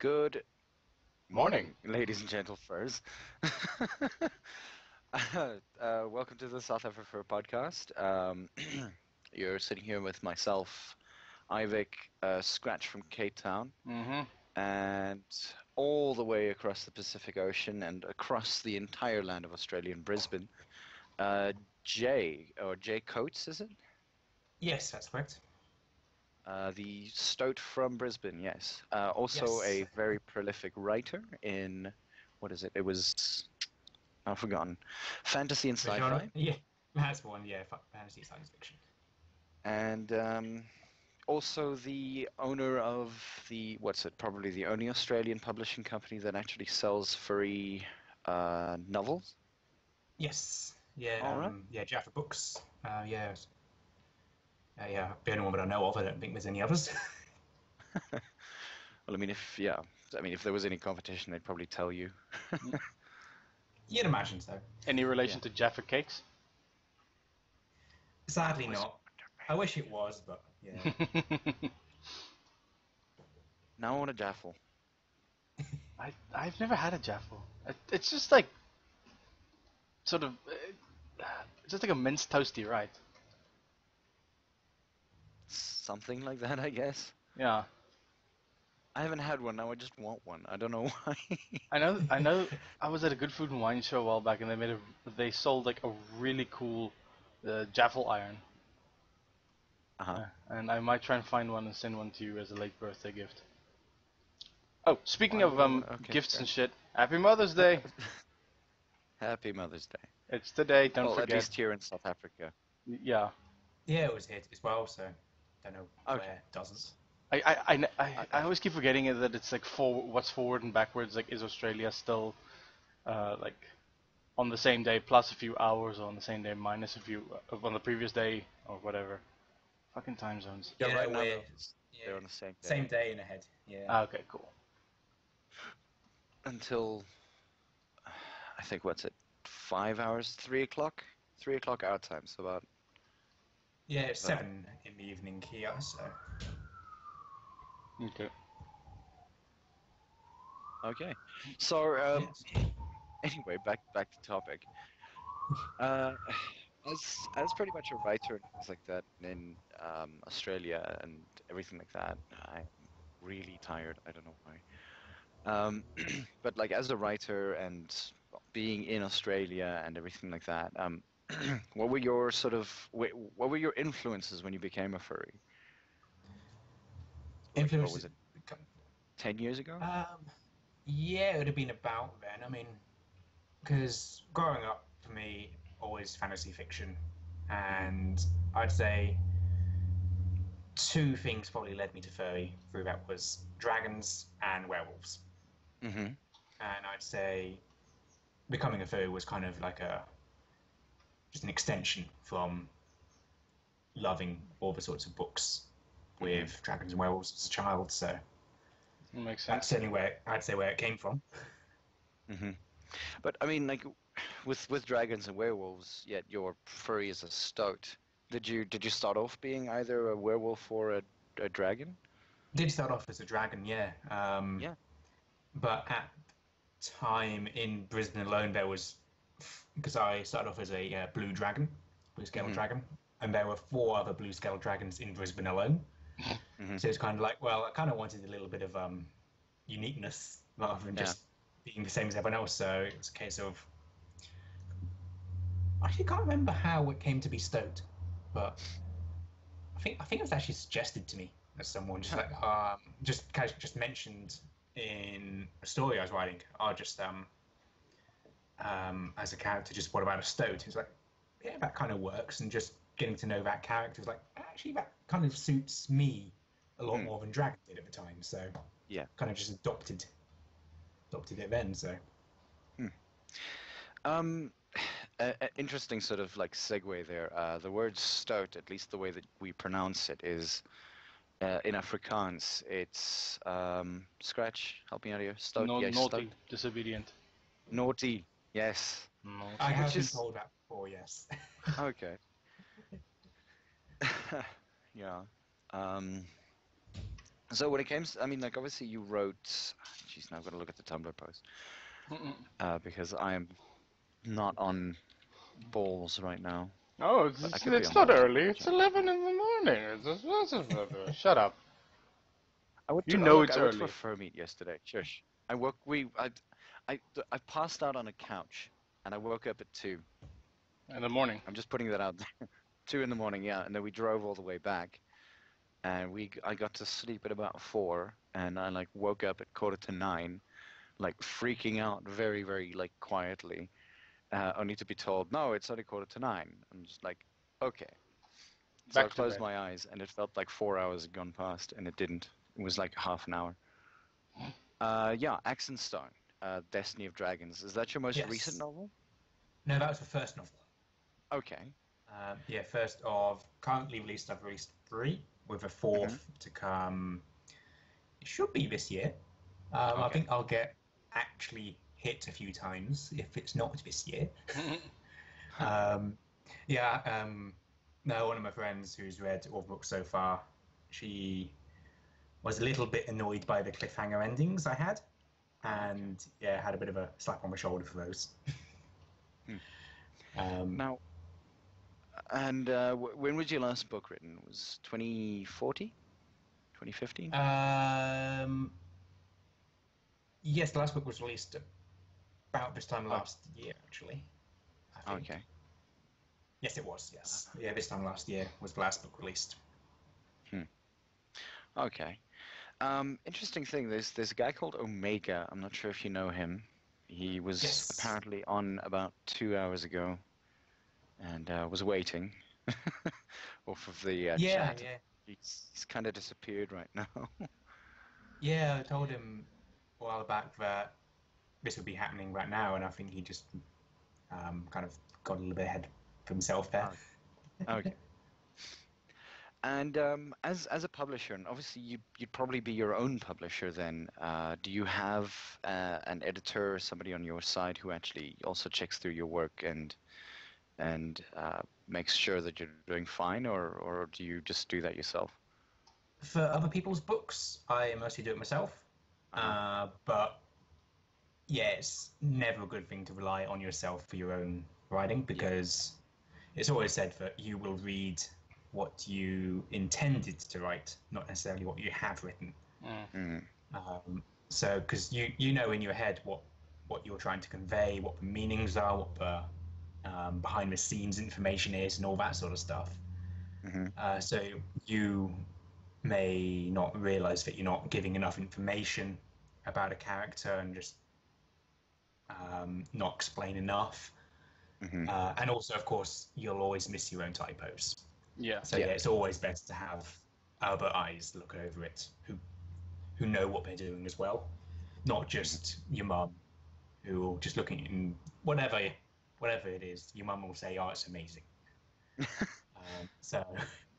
Good morning, ladies and gentlemen. uh, welcome to the South Afrifur podcast. Um, you're sitting here with myself, Ivik, uh, Scratch from Cape Town, Mm-hmm. and all the way across the Pacific Ocean and across the entire land of Australia in Brisbane, uh, Jay, or Jay Coates, is it? Yes, that's correct. Uh, the Stoat from Brisbane, yes. Uh, also a very prolific writer in, what is it? It was, I've forgotten, fantasy and The sci-fi. Yeah, that's one. Yeah, fa- fantasy science fiction. And um, also the owner of the, what's it, probably the only Australian publishing company that actually sells furry uh, novels. Yes. Yeah. All right. um, Yeah, Jaffa Books. Uh, yeah. Uh, yeah, the only one that I know of. I don't think there's any others. Well, I mean, if, yeah, I mean, if there was any competition, they'd probably tell you. You'd imagine so. Any relation Yeah. to Jaffa Cakes? Sadly, Was- not. I wish it was, but yeah. Now I want a Jaffle. I I've never had a Jaffle. It's just like sort of uh, it's just like a minced toasty, right? Something like that, I guess. Yeah. I haven't had one. Now I just want one. I don't know why. I know I know I was at a good food and wine show a while back and they made a they sold like a really cool uh, Jaffle iron. uh-huh. And I might try and find one and send one to you as a late birthday gift. Oh, speaking Why of um okay, gifts fair. and shit, Happy Mother's Day. Happy Mother's Day. It's today, don't well, at forget. least here in South Africa. Yeah. yeah, it was hit as well, so don't know Okay. where it doesn't. I, I, I, I, I always keep forgetting it that it's like for what's forward and backwards. Like, is Australia still uh, like on the same day plus a few hours, or on the same day minus a few uh, on the previous day, or whatever? Fucking time zones. Yeah, Yeah, right now we're- they're- they're Yeah. on the same day. Same day and ahead. Yeah. Ah, okay, cool. Until, I think, what's it? Five hours? Three o'clock? Three o'clock our time, so about... yeah, it's seven in the evening here, so. Okay. Okay. So, um, yes. anyway, back back to topic. Uh, as as pretty much a writer and things like that in um, Australia and everything like that, I'm really tired. I don't know why. Um, but like as a writer and being in Australia and everything like that, um, what were your sort of what were your influences when you became a furry? Influences- was it? Ten years ago? Um, yeah, it would have been about then. I mean, because growing up for me, always fantasy fiction, and I'd say two things probably led me to furry through that was dragons and werewolves, mm-hmm. and I'd say becoming a furry was kind of like a just an extension from loving all the sorts of books with dragons and werewolves as a child. So makes that's sense. certainly where I'd say where it came from. hmm But I mean, like, with with dragons and werewolves, yet your furry is a stoat. Did you did you start off being either a werewolf or a, a dragon? Did start off as a dragon, yeah. Um, Yeah. But at time in Brisbane alone, there was because I started off as a uh, blue dragon, blue scale Mhm. dragon, and there were four other blue scale dragons in Brisbane alone. Mhm. So it's kind of like, well, I kind of wanted a little bit of um, uniqueness rather than Yeah. just being the same as everyone else. So it's a case of. I actually can't remember how it came to be stoat, but I think I think it was actually suggested to me as someone just like um, just just mentioned in a story I was writing. I just um, um, as a character, just what about a stoat? He was like, yeah, that kind of works, and just getting to know that character was like, actually, that kind of suits me a lot Hmm. more than Dragon did at the time. So Yeah. kind of just adopted adopted it then. So Um, a, a interesting sort of like segue there. Uh, the word stoat, at least the way that we pronounce it, is uh, in Afrikaans. It's um, scratch. Help me out here. Stoat. No, yes, naughty, stoat. disobedient. Naughty. Yes. Naughty. I have Which been told that before. Yes. Okay. yeah. Um, So when it comes, I mean, like obviously you wrote. Jeez, now I've got to look at the Tumblr post uh, because I am not on balls right now. Oh, it's, it's, it's not early. It's 11 in the morning. It's, it's, it's, shut up. I went You to, know look, it's I went early. for fur meet yesterday. Shush. I woke. We. I. I. I passed out on a couch, and I woke up at two. In the morning. I'm just putting that out there. two in the morning, yeah. And then we drove all the way back, and we. I got to sleep at about four, and I like woke up at quarter to nine, like freaking out very, very like quietly, uh, only to be told, no, it's only quarter to nine. I'm just like, okay. So I Back to closed my eyes, and it felt like four hours had gone past, and it didn't. It was like half an hour. Uh, yeah, Axinstone, uh, Destiny of Dragons. Is that your most Yes. recent novel? No, that was the first novel. Okay. Um, yeah, first of currently released. I've released three, with a 4th to come. It should be this year. Um, I think I'll get actually hit a few times if it's not this year. Um, yeah, um, no, one of my friends who's read all the books so far, she was a little bit annoyed by the cliffhanger endings I had, and yeah, had a bit of a slap on the shoulder for those. Hmm. um, Now, and uh, when was your last book written? Was 2040? 2015? Um, yes, the last book was released about this time Oh. last year, actually. Okay. Yes, it was. Yes. Yeah, this time last year was the last book released. Hmm. Okay. Um, interesting thing. There's there's a guy called Omega. I'm not sure if you know him. He was Yes. apparently on about two hours ago, and uh, was waiting off of the uh, yeah, chat. yeah, He's, he's kind of disappeared right now. yeah. I told him a while back that this would be happening right now, and I think he just um, kind of got a little bit ahead of himself there. okay. And um, as as a publisher, and obviously you'd you'd probably be your own publisher then. Uh, do you have uh, an editor or somebody on your side who actually also checks through your work and and uh, makes sure that you're doing fine, or or do you just do that yourself? For other people's books, I mostly do it myself. Uh, but yeah, it's never a good thing to rely on yourself for your own writing because it's always said that you will read what you intended to write, not necessarily what you have written. Mm. Um, so, because you you know in your head what what you're trying to convey, what the meanings are, what the um, behind the scenes information is, and all that sort of stuff. Mhm. Uh, so you may not realize that you're not giving enough information about a character and just um, not explain enough. Mhm. Uh, and also, of course, you'll always miss your own typos. Yeah. So Yeah. yeah, it's always better to have other eyes look over it who who know what they're doing as well, not just your mum who will just looking at it and whatever whatever it is, your mum will say, "Oh, it's amazing." um, so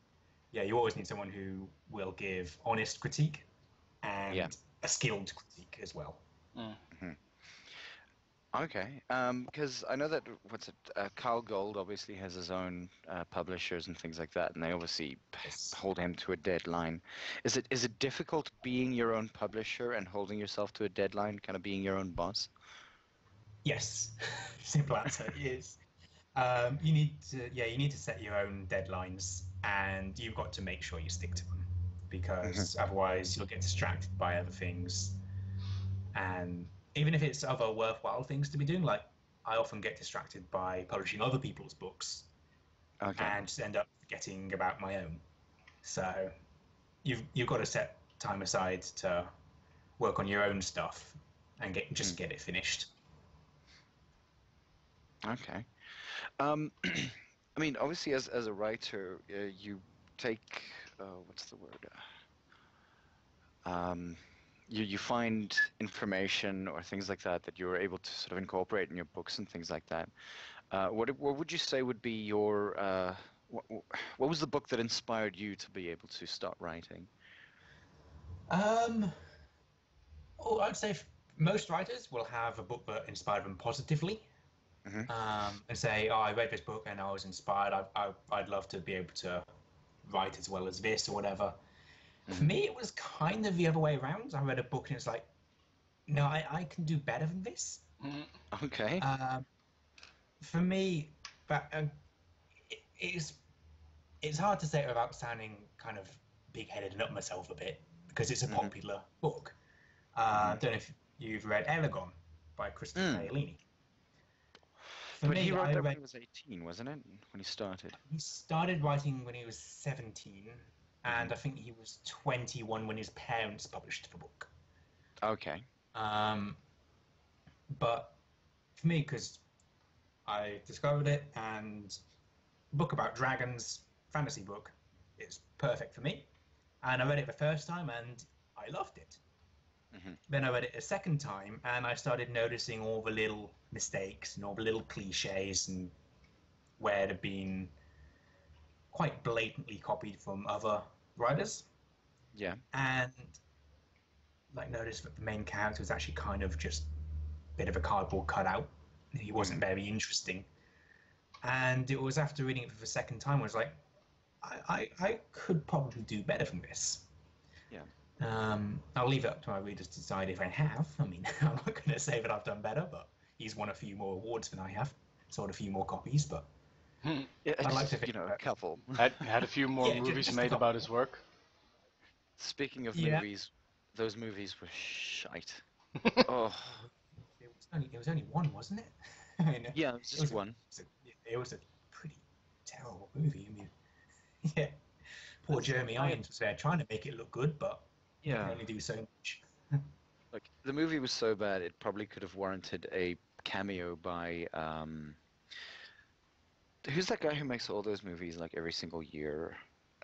yeah, you always need someone who will give honest critique and Yeah. a skilled critique as well. Okay, because I know that what's it? Uh, Kyell Gold obviously has his own uh, publishers and things like that, and they obviously Yes. hold him to a deadline. Is it is it difficult being your own publisher and holding yourself to a deadline, kind of being your own boss? Yes, simple answer is. Um, you need to, yeah, you need to set your own deadlines, and you've got to make sure you stick to them, because otherwise you'll get distracted by other things. And even if it's other worthwhile things to be doing, like I often get distracted by publishing other people's books Okay. and just end up forgetting about my own. So you've you've got to set time aside to work on your own stuff and get just Mm. get it finished. Okay. Um, I mean, obviously, as as a writer, uh, you take uh, what's the word? Um, you you find information or things like that that you're able to sort of incorporate in your books and things like that. Uh, what what would you say would be your uh, what, what was the book that inspired you to be able to start writing? Um, oh, I'd say f- most writers will have a book that inspired them positively, Mhm. um, and say, "Oh, I read this book and I was inspired. I, I, I'd love to be able to write as well as this or whatever." For me, it was kind of the other way around. I read a book and it's like, no, I, I can do better than this. Mhm. Okay. Um, for me, but uh, it, it's it's hard to say it without sounding kind of big-headed and up myself a bit because it's a Mhm. popular book. Uh, I don't know if you've read Eragon by Christopher Mm. Paolini. For but me, he wrote I that when he was 18, wasn't it? When he started. he started writing when he was 17, and I think he was 21 when his parents published the book. Okay. Um, but for me, because I discovered it and book about dragons, fantasy book, it's perfect for me. And I read it the first time and I loved it. Mhm. Then I read it a second time and I started noticing all the little mistakes and all the little cliches and where they've been quite blatantly copied from other writers Yeah. and like notice that the main character was actually kind of just a bit of a cardboard cutout. He wasn't very interesting. And it was after reading it for the second time, I was like, I, I, I could probably do better than this. Yeah. Um, I'll leave it up to my readers to decide if I have. I mean, I'm not going to say that I've done better, but he's won a few more awards than I have, sold a few more copies, but Yeah, I like to you know, a couple. Had had a few more Yeah, movies just a made about his work. Speaking of Yeah. movies, those movies were shite. oh, it was only, it was only one, wasn't it? I mean, yeah, it was just was a- one. it was a, it was a pretty terrible movie. I mean, yeah, poor That's Jeremy fine. Irons was there trying to make it look good, but he Yeah. can only do so much. Like the movie was so bad, it probably could have warranted a cameo by um. Who's that guy who makes all those movies like every single year?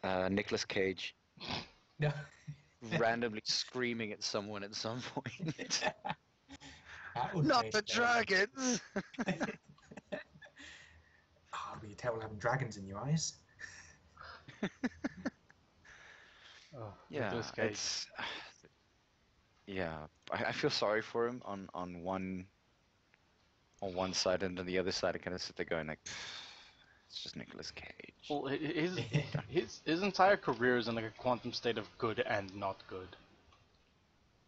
Uh, Nicolas Cage, No. randomly screaming at someone at some point. Not the it- dragons. Oh, it'd be terrible having dragons in your eyes. Oh, Yeah, Nicolas Cage. it's yeah. I, I feel sorry for him on on one on one side, and on the other side, I kind of sit there going like, it's just Nicolas Cage. Well, his his his entire career is in like a quantum state of good and not good.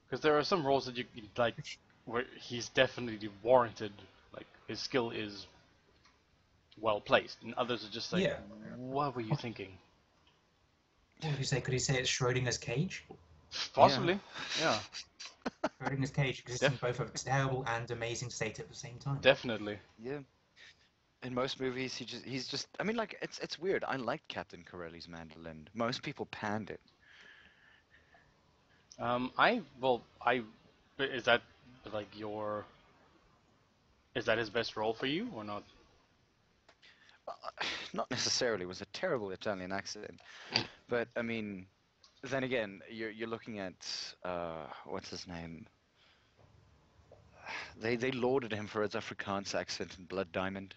Because there are some roles that you you like where he's definitely warranted. Like his skill is well placed, and others are just like, Yeah. what were you thinking? What would you say? Could he say it's Schrodinger's cage? Possibly, yeah, Schrodinger's cage exists in both of terrible and amazing state at the same time. definitely. Yeah. In most movies, he just he's just. I mean, like it's it's weird. I liked Captain Corelli's mandolin. Most people panned it. Um, I well, I is that like your is that his best role for you or not? Uh, Not necessarily. It was a terrible Italian accent, but I mean, then again, you're you're looking at uh, what's his name. They they lauded him for his Afrikaans accent in Blood Diamond.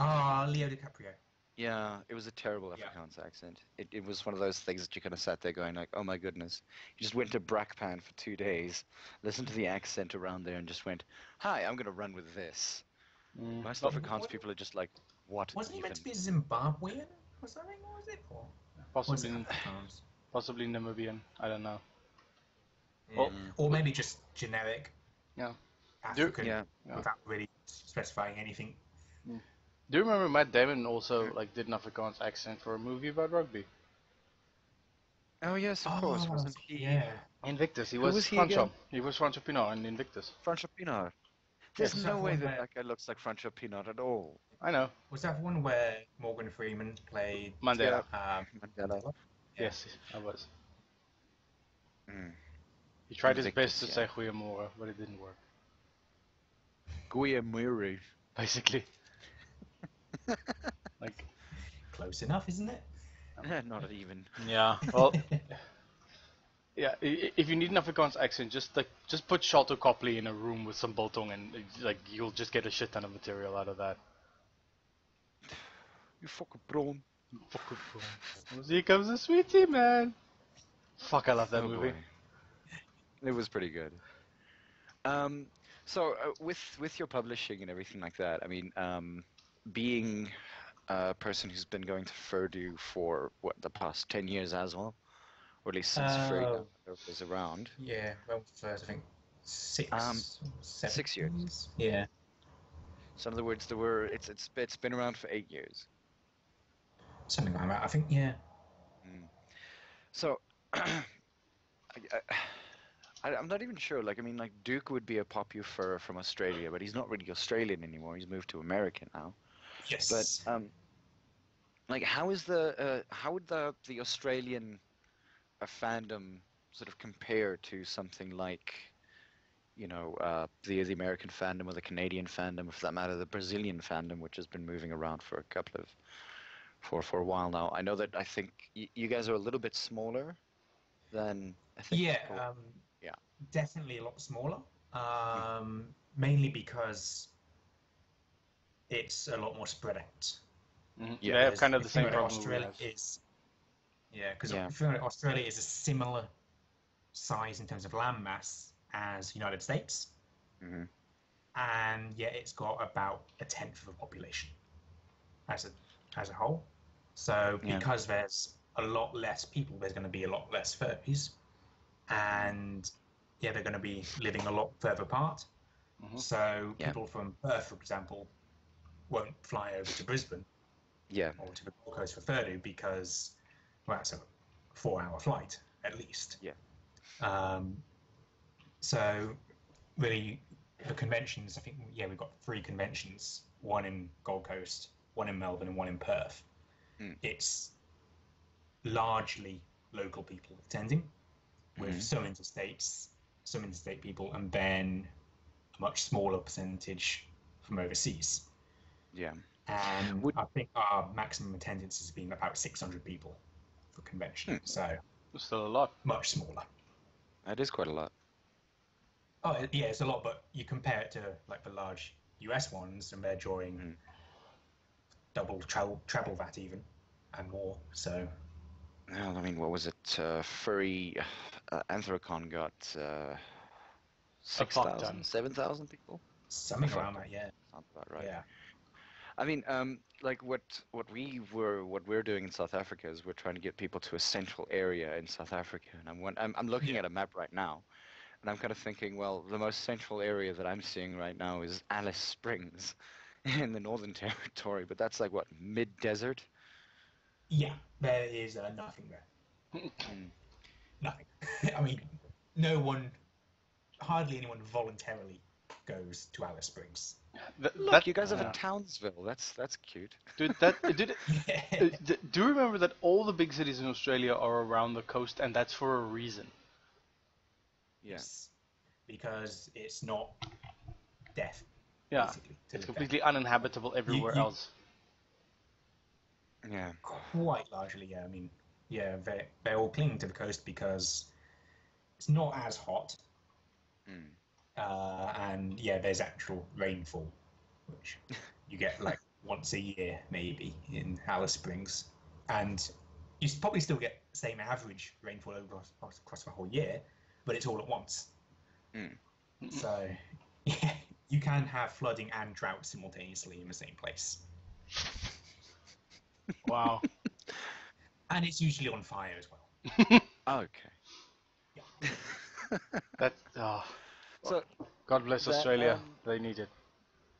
Ah, Leo DiCaprio. Yeah, it was a terrible Yeah. Afrikaans accent. It, it was one of those things that you kind of sat there going like, oh my goodness. You just went to Brakpan for two days, listened to the accent around there and just went, hi, I'm going to run with this. Mm, Most well, Afrikaans what- people are just like, what Wasn't he meant to be Zimbabwean or something? What was it? Or was possibly it Afrikaans? possibly Namibian. I don't know. Yeah. Well- Mm, or maybe just generic. Yeah. African, yeah. Yeah. without really specifying anything. Do you remember Matt Damon also like did an Afrikaans accent for a movie about rugby? Oh yes, of course. Oh, Wasn't he Yeah. Invictus. He Who was, was he Francois. He was Francois Pienaar in Invictus. Francois Pienaar? There's was no way that where- that guy looks like Francois Pienaar at all. I know. Was that one where Morgan Freeman played Mandela. um, Mandela. Yeah. Yes, I was. Mm. He tried his best to yeah. say Goeiemorgen, but it didn't work. Guillermo. Basically. Like. close enough, isn't it? Not even. Yeah. Well. Yeah, i- i- if you need an Afrikaans accent, just like just put Sharlto Copley in a room with some biltong, and like you'll just get a shit ton of material out of that. You fucking prawn. Here comes the sweetie, man. Fuck, I love that Oh, movie. boy. It was pretty good. Um, so uh, with with your publishing and everything like that, I mean, um, being a person who's been going to Furdu for what the past ten years as well, or at least since Free Oh. was around. Yeah, well, first I think six, Um, seven six years. Yeah, So in other words, there were it's it's it's been around for eight years. something like that. I think yeah. So, I, I, I'm not even sure. Like, I mean, like Duke would be a popular fur from Australia, but he's not really Australian anymore. He's moved to America now. Yes. But um, like, how is the uh, how would the the Australian uh, fandom sort of compare to something like, you know, uh, the the American fandom or the Canadian fandom, or for that matter, the Brazilian fandom, which has been moving around for a couple of for for a while now. I know that I think y- you guys are a little bit smaller than I think. yeah, um, yeah. definitely a lot smaller. Um, mainly because it's a lot more spread out. Mhm. Yeah. they have Whereas kind of the same problem. we Australia is yeah, because Yeah. Australia is a similar size in terms of land mass as United States, Mhm. and yet it's got about a tenth of the population as a as a whole. So Yeah. because there's a lot less people, there's going to be a lot less furries, and yeah, they're going to be living a lot further apart. Mhm. So Yeah. people from Perth, for example, won't fly over to Brisbane Yeah. or to the Gold Coast for Furdu because well, that's a four-hour flight at least. Yeah. Um, so really, the conventions. I think yeah, we've got three conventions: one in Gold Coast, one in Melbourne, and one in Perth. Hmm. It's largely local people attending, with Mhm. some interstates, some interstate people, and then a much smaller percentage from overseas. Yeah. And Would- I think our maximum attendance has been about 600 people for convention, Hmm. so Still a lot. much smaller. That is quite a lot. Oh it- yeah, it's a lot, but you compare it to like the large US ones, and they're drawing Mm. double, treble, treble that even, and more. So Well, I mean, what was it? Uh, furry uh, Anthrocon got uh, 6,000, 7,000 people? something fuck around that, yeah, Sounds about right. yeah. I mean, um, like what what we were what we're doing in South Africa is we're trying to get people to a central area in South Africa, and I'm I'm, I'm looking Yeah. at a map right now, and I'm kind of thinking, well, the most central area that I'm seeing right now is Alice Springs, in the Northern Territory, but that's like what mid desert. Yeah, there is uh, nothing there. Hmm. Nothing. I mean, no one, hardly anyone voluntarily goes to Alice Springs. Th- Look, that- you guys live yeah. in Townsville. That's that's cute. Dude, that did. Yeah. Uh, do you remember that all the big cities in Australia are around the coast, and that's for a reason? Yeah. Yes. Because it's not death. Yeah, basically, it's live completely uninhabitable everywhere you- else. Yeah. Quite largely, yeah. I mean, yeah, they they all cling to the coast because it's not as hot, Mm. Uh, and yeah, there's actual rainfall, which you get like once a year maybe in Alice Springs, and you probably still get the same average rainfall over across, across the whole year, but it's all at once. Mm. So yeah, you can have flooding and drought simultaneously in the same place, Wow. and it's usually on fire as well. Okay. that. Oh, So God bless That, Australia. um, They need it.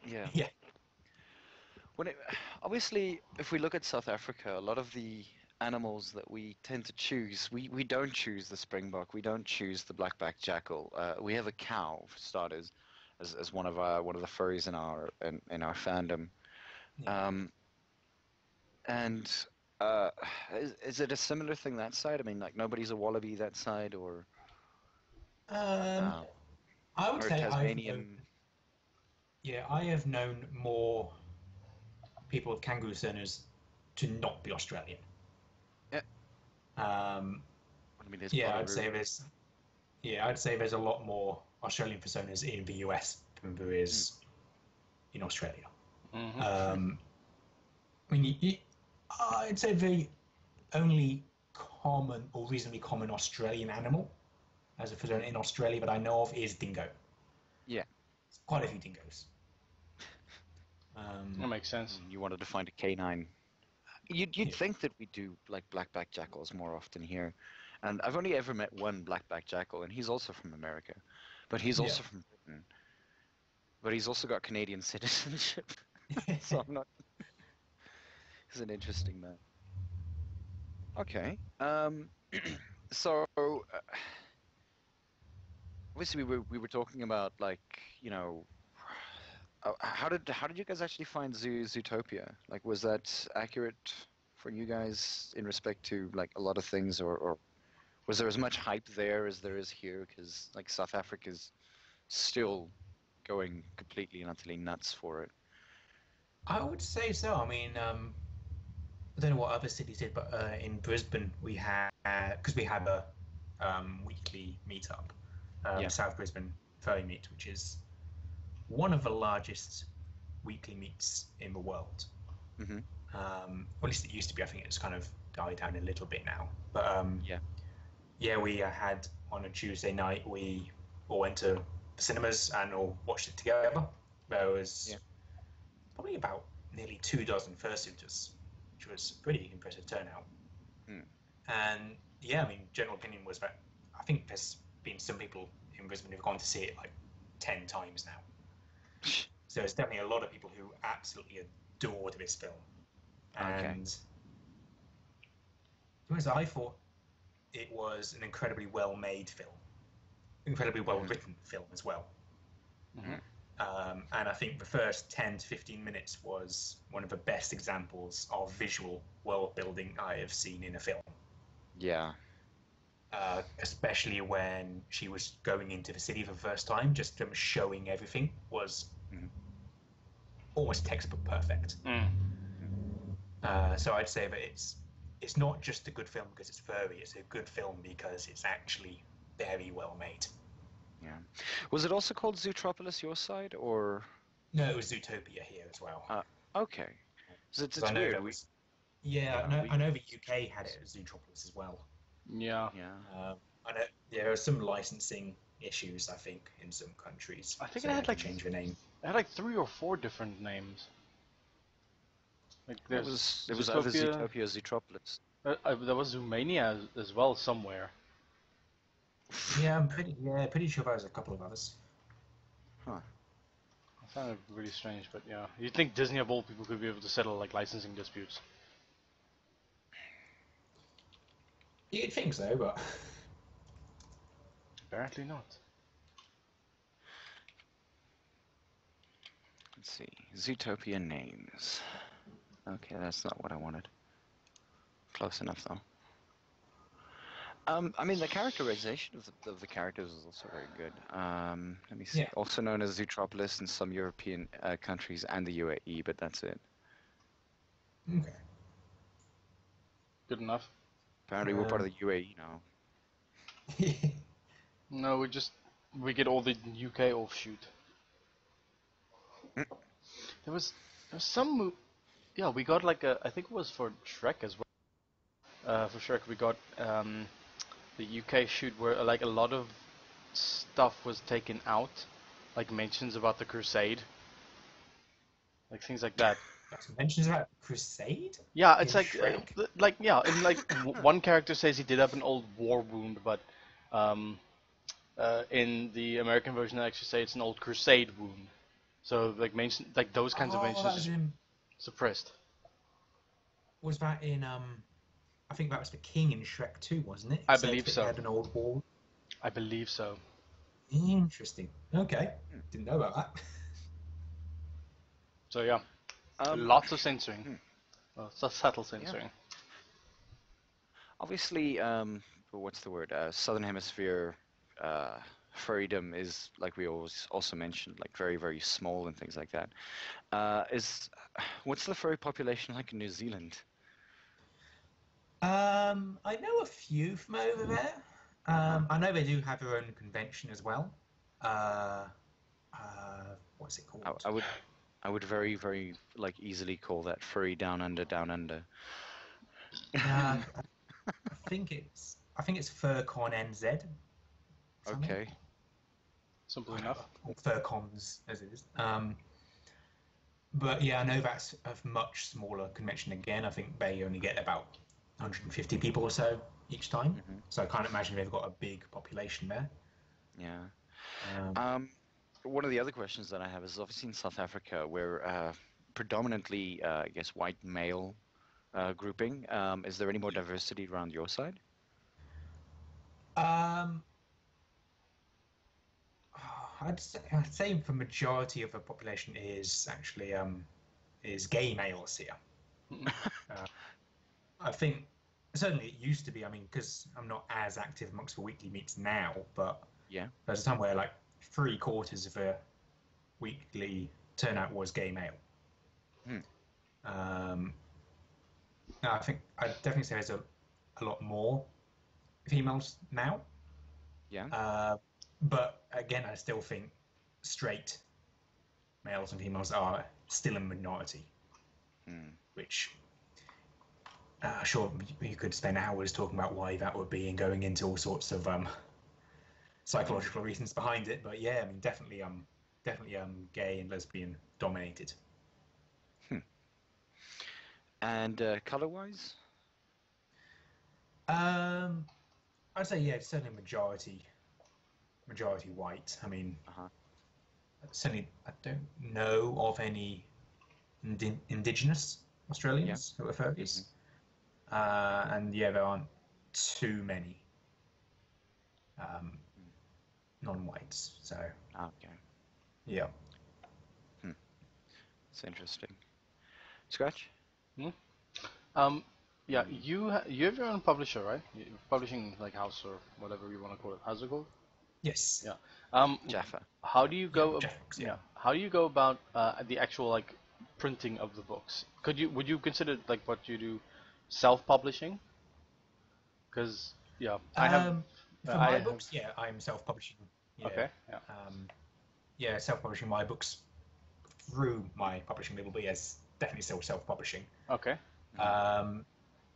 yeah. Yeah. When it, obviously, if we look at South Africa, a lot of the animals that we tend to choose, we, we don't choose the springbok, we don't choose the blackback jackal. Uh, we have a cow for starters, as, as one of our one of the furries in our in, in our fandom. Yeah. Um, and uh, is, is it a similar thing that side? I mean, like nobody's a wallaby that side, or Um, uh, I would or say I've Tasmanian? known- yeah, I have known more people with kangaroo sonas to not be Australian. Yeah. Um, I mean, there's yeah, I'd say there's. Yeah, I'd say there's a lot more Australian personas in the US than there is in Australia. Mhm. Um, I mean, you, you, I'd say the only common or reasonably common Australian animal as a persona in Australia that I know of is dingo. Yeah. It's Quite a few dingoes. that Um, makes sense. You wanted to find a canine. You'd, you'd Yeah. think that we do like blackback jackals more often here, And I've only ever met one blackback jackal, and he's also from America, but he's Yeah. also from Britain. But he's also got Canadian citizenship, so I'm not. he's an interesting man. Okay. Um. so. Uh, obviously, we were we were talking about like you know. Uh, how did how did you guys actually find Zoo Zootopia? Like, was that accurate for you guys in respect to like a lot of things, or, or was there as much hype there as there is here? Because like South Africa's still going completely and utterly nuts for it. I would say so. I mean, um, I don't know what other cities did, but uh, in Brisbane we had because we had a um, weekly meetup, um, Yeah. South Brisbane Furry Meet, which is one of the largest weekly meets in the world. Mhm. Um, or at least it used to be. I think it's kind of died down a little bit now. But um, Yeah. yeah, we uh, had on a Tuesday night we all went to the cinemas and all watched it together. There was Yeah. probably about nearly two dozen fursuiters, which was a pretty impressive turnout. Hmm. And yeah, I mean, general opinion was that I think there's been some people in Brisbane who've gone to see it like ten times now. So there's definitely a lot of people who absolutely adored this film. And to be I thought it was an incredibly well-made film, incredibly well-written film as well. Mhm. Um, and I think the first 10 to 15 minutes was one of the best examples of visual world building I have seen in a film. Yeah. Uh, especially when she was going into the city for the first time, just them showing everything was Mhm. almost textbook perfect. Mm. Uh, so I'd say that it's it's not just a good film because it's furry; it's a good film because it's actually very well made. Yeah. Was it also called Zootropolis your side, or No, it was Zootopia here as well. Uh, okay? 'Cause it's, it's weird. there we- yeah, I know. we- I know the UK had it at Zootropolis as well. Yeah. Yeah. Um, I know there are some licensing issues, I think, in some countries. I think so it had, like, change the name. It had like three or four different names. Like It there's was it was either Zootopia- Zootopia Zootropolis. Uh, uh, there was Zoomania as, as well somewhere. Yeah, I'm pretty. Yeah, pretty sure there was a couple of others. Huh. I found it sounded really strange, but yeah. You'd think Disney of all people could be able to settle like licensing disputes. You'd think so, but Apparently not. Let's see. Zootopia names. Okay, that's not what I wanted. Close enough though. Um, I mean, the characterization of the, of the characters is also very good. Um, let me see. Yeah. Also known as Zootropolis in some European uh, countries and the UAE, but that's it. okay. Good enough. Apparently, we're part of the UAE now. No, we just we get all the UK offshoot. Mm. There was there was some mo- yeah we got like a I think it was for Shrek as well. Uh, for Shrek we got um, the UK shoot where like a lot of stuff was taken out, like mentions about the Crusade, like things like that. Mentions about Crusade. Yeah, it's like uh, like yeah, and like w- one character says he did have an old war wound, but um, uh, in the American version, they actually say it's an old crusade wound. So like mention like those kinds of Oh, mentions was in, suppressed. was that in um, I think that was the king in Shrek 2, wasn't it? It I believe so. Had an old wall. I believe so. Interesting. Okay, didn't know about that. So yeah, Um, lots of censoring. hmm. Well, subtle censoring. Obviously, um, what's the word? Uh, Southern Hemisphere uh, furrydom is, like we always also mentioned, like very, very small and things like that. Uh, is what's the furry population like in New Zealand? Um, I know a few from over there. Um, I know they do have their own convention as well. Uh, uh, what's it called? I, I would, I would very, very like easily call that furry down under, down under. Uh, I think it's I think it's FurCon NZ. something. Okay. Simple enough. Or FurCons as it is. Um, but yeah, I know that's a much smaller convention again. I think they only get about 150 people or so each time. Mhm. So I can't imagine they've got a big population there. Yeah. Um, Um, one of the other questions that I have is obviously in South Africa, we're uh, predominantly, uh, I guess, white male uh, grouping. Um, is there any more diversity around your side? Um, I'd say, I'd say the majority of the population is actually um, is gay males here. Mhm. uh, I think certainly it used to be. I mean, because I'm not as active amongst the weekly meets now, but Yeah. there's a time where like three quarters of the weekly turnout was gay male. Hmm. Um, no, I think I definitely say there's a, a lot more females now. Yeah. Uh, but again, I still think straight males and females are still a minority, Hmm. which uh, sure you could spend hours talking about why that would be and going into all sorts of um, psychological reasons behind it. But yeah, I mean, definitely, um, definitely, um, gay and lesbian dominated. And uh, color-wise? Um, I'd say yeah, certainly majority, majority white. I mean, Uh-huh. certainly I don't know of any indi- indigenous Australians who are 30s. Uh, and yeah, there aren't too many um, non-whites. So Ah, okay. yeah. It's interesting. Scratch? Um, yeah, you ha- you have your own publisher, right? You- Publishing like house or whatever you want to call it. How's it called? Yes. Yeah. Um, Jaffa. how do you go? ab- Jeff yeah. yeah. How do you go about uh, the actual like printing of the books? Could you would you consider like what you do self-publishing? Because yeah, I have. For I my have- books, yeah, I'm self-publishing. Yeah. Okay. Yeah. um, yeah, self-publishing my books through my publishing label, but yes, definitely still self-publishing. Okay. Um,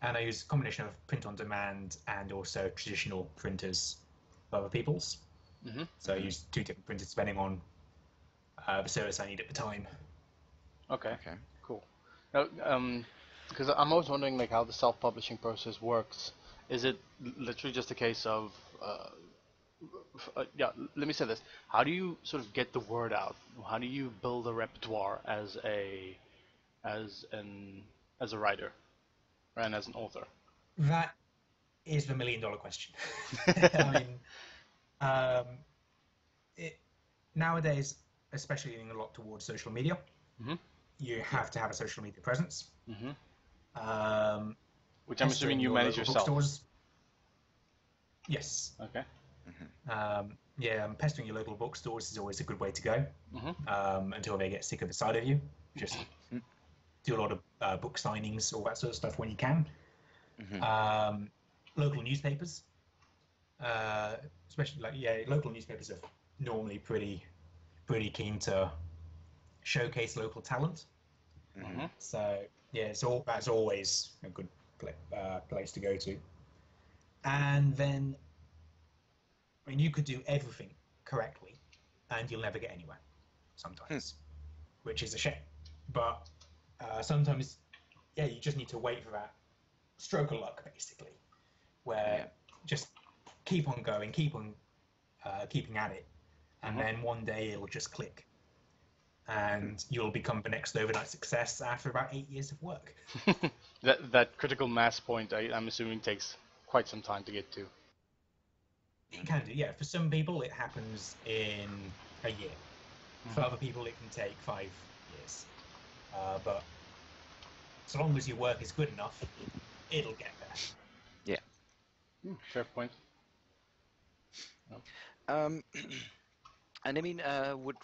and I use a combination of print on demand and also traditional printers of other people's. Mhm. So I use two different printers depending on uh, the service I need at the time. Okay. Okay. Cool. Now, um, because I'm always wondering like how the self-publishing process works. Is it literally just a case of, uh, uh, yeah? Let me say this: How do you sort of get the word out? How do you build a repertoire as a, as an, as a writer, and as an author? That is the million-dollar question. I mean, um, it, nowadays, especially leaning a lot towards social media, Mhm. you have to have a social media presence. hmm Um, Which I'm assuming you manage yourself. bookstores. Yes. Okay. Um, yeah, um, pestering your local bookstores is always a good way to go Mhm. um, until they get sick of the sight of you. Just do a lot of uh, book signings, all that sort of stuff when you can. Mhm. Um, local newspapers, uh, especially like yeah, local newspapers are normally pretty pretty keen to showcase local talent. Mhm. Mhm. So yeah, it's all that's always a good pla- uh, place to go to. And then, I mean, you could do everything correctly, and you'll never get anywhere. Sometimes, which is a shame. But uh, sometimes, yeah, you just need to wait for that stroke of luck, basically, where Yeah. just keep on going, keep on uh, keeping at it, and Mhm. then one day it'll just click and you'll become the next overnight success after about eight years of work. that that critical mass point, I, I'm assuming, takes quite some time to get to. It can do, yeah. For some people, it happens in a year. For Mhm. other people, it can take five years. Uh, but so long as your work is good enough, it'll get there. Hmm, fair point. Um, and I mean, uh, would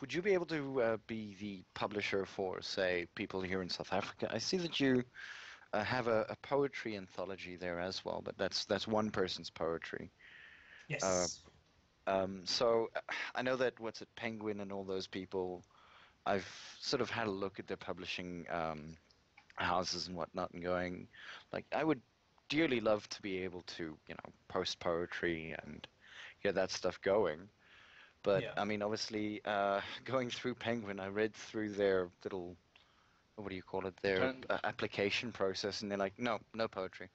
would you be able to uh, be the publisher for, say, people here in South Africa? I see that you uh, have a, a poetry anthology there as well, but that's that's one person's poetry. Yes. Um, so uh, I know that what's it, Penguin and all those people. I've sort of had a look at their publishing um, houses and whatnot, and going, like, I would dearly love to be able to, you know, post poetry and get that stuff going. But Yeah. I mean, obviously, uh, going through Penguin, I read through their little, what do you call it, their uh, application process, and they're like, no, no poetry.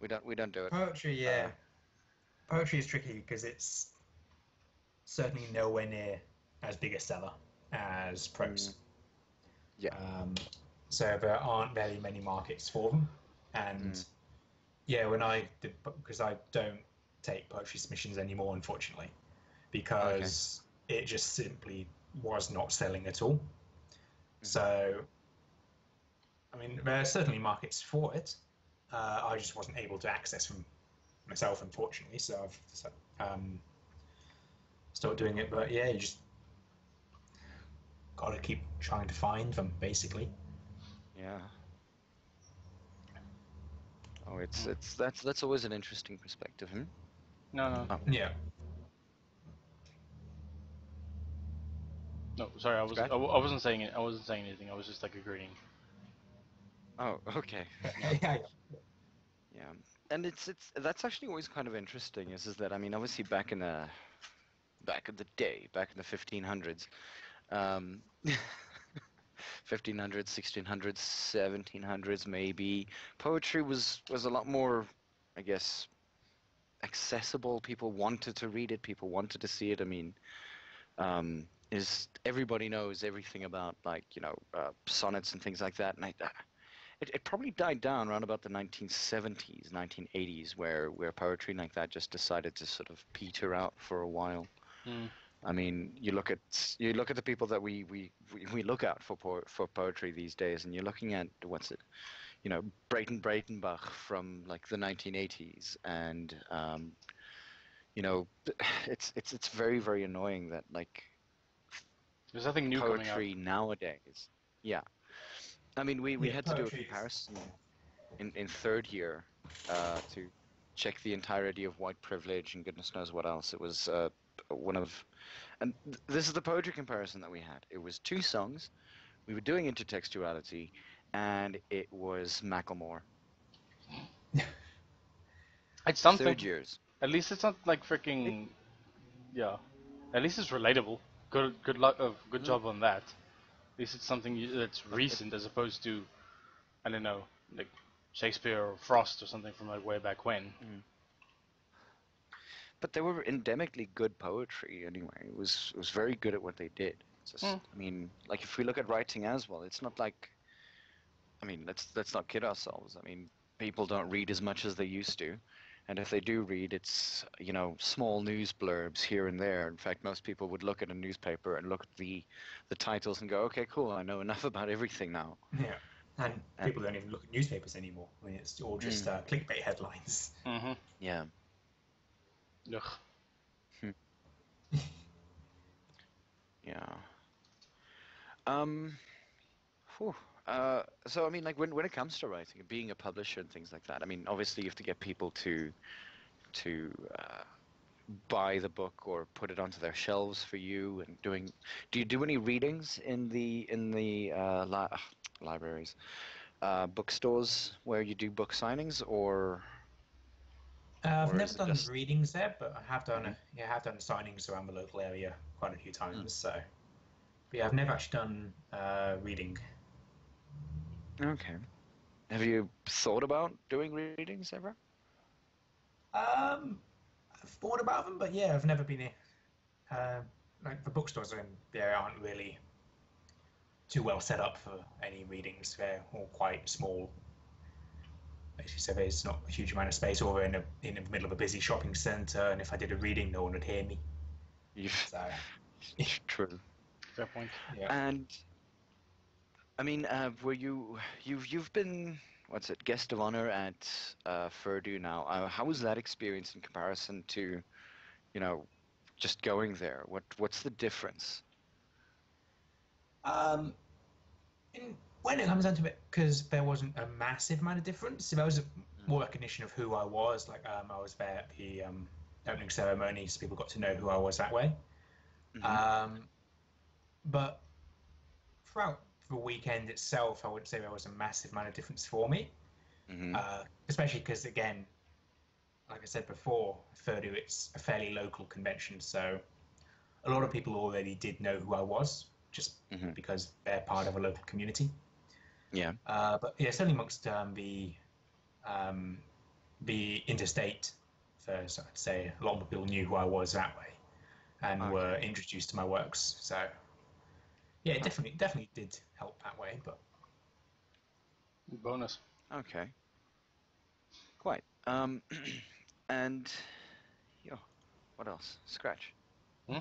We don't we don't do it. Poetry, yeah. Poetry is tricky because it's certainly nowhere near as big a seller as prose. Yeah. Um, so there aren't very many markets for them, and Mm. yeah, when I did because I don't take poetry submissions anymore, unfortunately, because it just simply was not selling at all. So, I mean, there are certainly markets for it. Uh, I just wasn't able to access them myself, unfortunately. So I've just, um, started doing it. But yeah, you just got to keep trying to find them, basically. Yeah. Oh, it's it's that's that's always an interesting perspective. Hmm? No, no, Oh. Yeah. No. Sorry, I was I, Scratch? w- I wasn't saying it. I wasn't saying anything. I was just like agreeing. Oh, okay. yeah. Yeah, and it's it's that's actually always kind of interesting. Is is that I mean, obviously back in the back in the day, back in the fifteen hundreds, um, 1500s, 1600s, 1700s, maybe poetry was was a lot more, I guess, accessible. People wanted to read it. People wanted to see it. I mean, um, is everybody knows everything about like you know uh, sonnets and things like that, and I. It, it probably died down around about the 1970s, 1980s, where, where poetry like that just decided to sort of peter out for a while. Mm. I mean, you look at you look at the people that we we, we, look at for po- for poetry these days, and you're looking at what's it, you know, Breyten Breytenbach from like the 1980s, and um, you know, it's it's it's very very annoying that like There's nothing new coming out. poetry nowadays. Yeah. I mean, we, we Yeah, had to do a comparison in, in third year uh, to check the entirety of white privilege and goodness knows what else. It was uh, one of, and th- this is the poetry comparison that we had. It was two songs. We were doing intertextuality, and it was Macklemore. It's something. Third years. At least it's not like freaking. Yeah. At least it's relatable. Good, good luck. Uh, good Mm. job on that. At least it's something you, that's recent as opposed to, I don't know, like Shakespeare or Frost or something from like way back when. But they were endemically good poetry anyway. It was it was very good at what they did. Just, Hmm. I mean, like if we look at writing as well, it's not like, I mean, let's let's not kid ourselves. I mean, people don't read as much as they used to, and if they do read, it's you know small news blurbs here and there. In fact, most people would look at a newspaper and look at the the titles and go, okay, cool, I know enough about everything now. Yeah. And And- people don't even look at newspapers anymore. I mean, it's all just uh, clickbait headlines. Mm-hmm. Yeah. Ugh. Yeah. Um. Whew. Uh, so I mean, like when when it comes to writing, being a publisher and things like that. I mean, obviously you have to get people to to uh, buy the book or put it onto their shelves for you. And doing, do you do any readings in the in the uh, li- libraries, uh, bookstores where you do book signings, or Uh, I've Or never done just- readings there, but I have done yeah, I have done signings around the local area quite a few times. Hmm. So, but yeah, I've never actually done uh, reading. Okay? Have you thought about doing readings ever? Um, I've thought about them, but yeah, I've never been here. Uh, like the bookstores in the area aren't really too well set up for any readings. They're all quite small. Basically, so there's not a huge amount of space, or in, a, in the middle of a busy shopping centre, and if I did a reading, no one would hear me. You've, So, true. Fair point. yeah. And I mean, uh, were you you've you've been what's it guest of honor at uh, Furdu now? Uh, how was that experience in comparison to, you know, just going there? What what's the difference? Um, in, when it comes down to it, because there wasn't a massive amount of difference, there was more recognition of who I was. Like um, I was there at the um, opening ceremony, so people got to know who I was that way. Mhm. Um, but throughout the weekend itself, I wouldn't say there was a massive amount of difference for me. Mhm. Uh, especially because, again, like I said before, Furdu, it's a fairly local convention, so a lot of people already did know who I was, just Mhm. because they're part of a local community. Yeah. Uh, but yeah, certainly amongst um, the um, be interstate first. I'd say a lot more people knew who I was that way, and Okay. were introduced to my works. So yeah, it definitely definitely did help that way. But Bonus. Okay. Quite. Um, and yo, what else? Scratch. Hmm?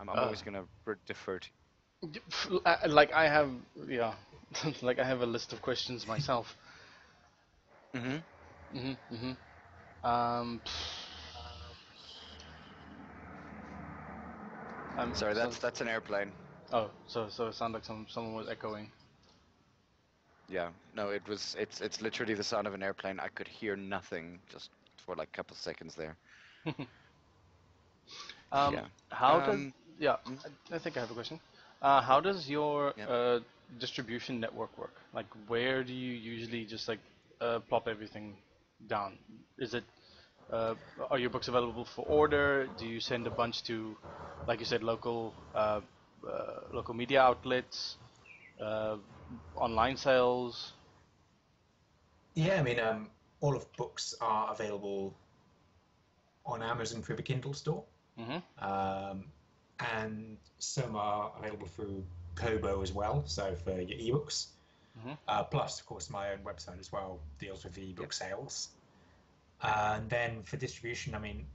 I'm, I'm Uh. always gonna defer to. D- f- uh, Like I have, yeah, like I have a list of questions myself. Mm-hmm. Mhm. Mhm. Um. I'm Sorry, so- that's that's an airplane. Oh, so so it sounded like some someone was echoing. Yeah. No, it was. It's it's literally the sound of an airplane. I could hear nothing just for like a couple seconds there. Um, Yeah. How does Um, yeah? mm. I, I think I have a question. Uh, how does your uh, distribution network work? Like, where do you usually just like uh, plop everything down? Is it uh, are your books available for order? Do you send a bunch to, like you said, local uh, uh, local media outlets, uh, online sales? yeah, I mean, um, all of books are available on Amazon through the Kindle store. hmm Um, and some are available through Kobo as well, so for your ebooks. Mhm. Uh, plus, of course, my own website as well deals with the ebook sales. And then for distribution, I mean,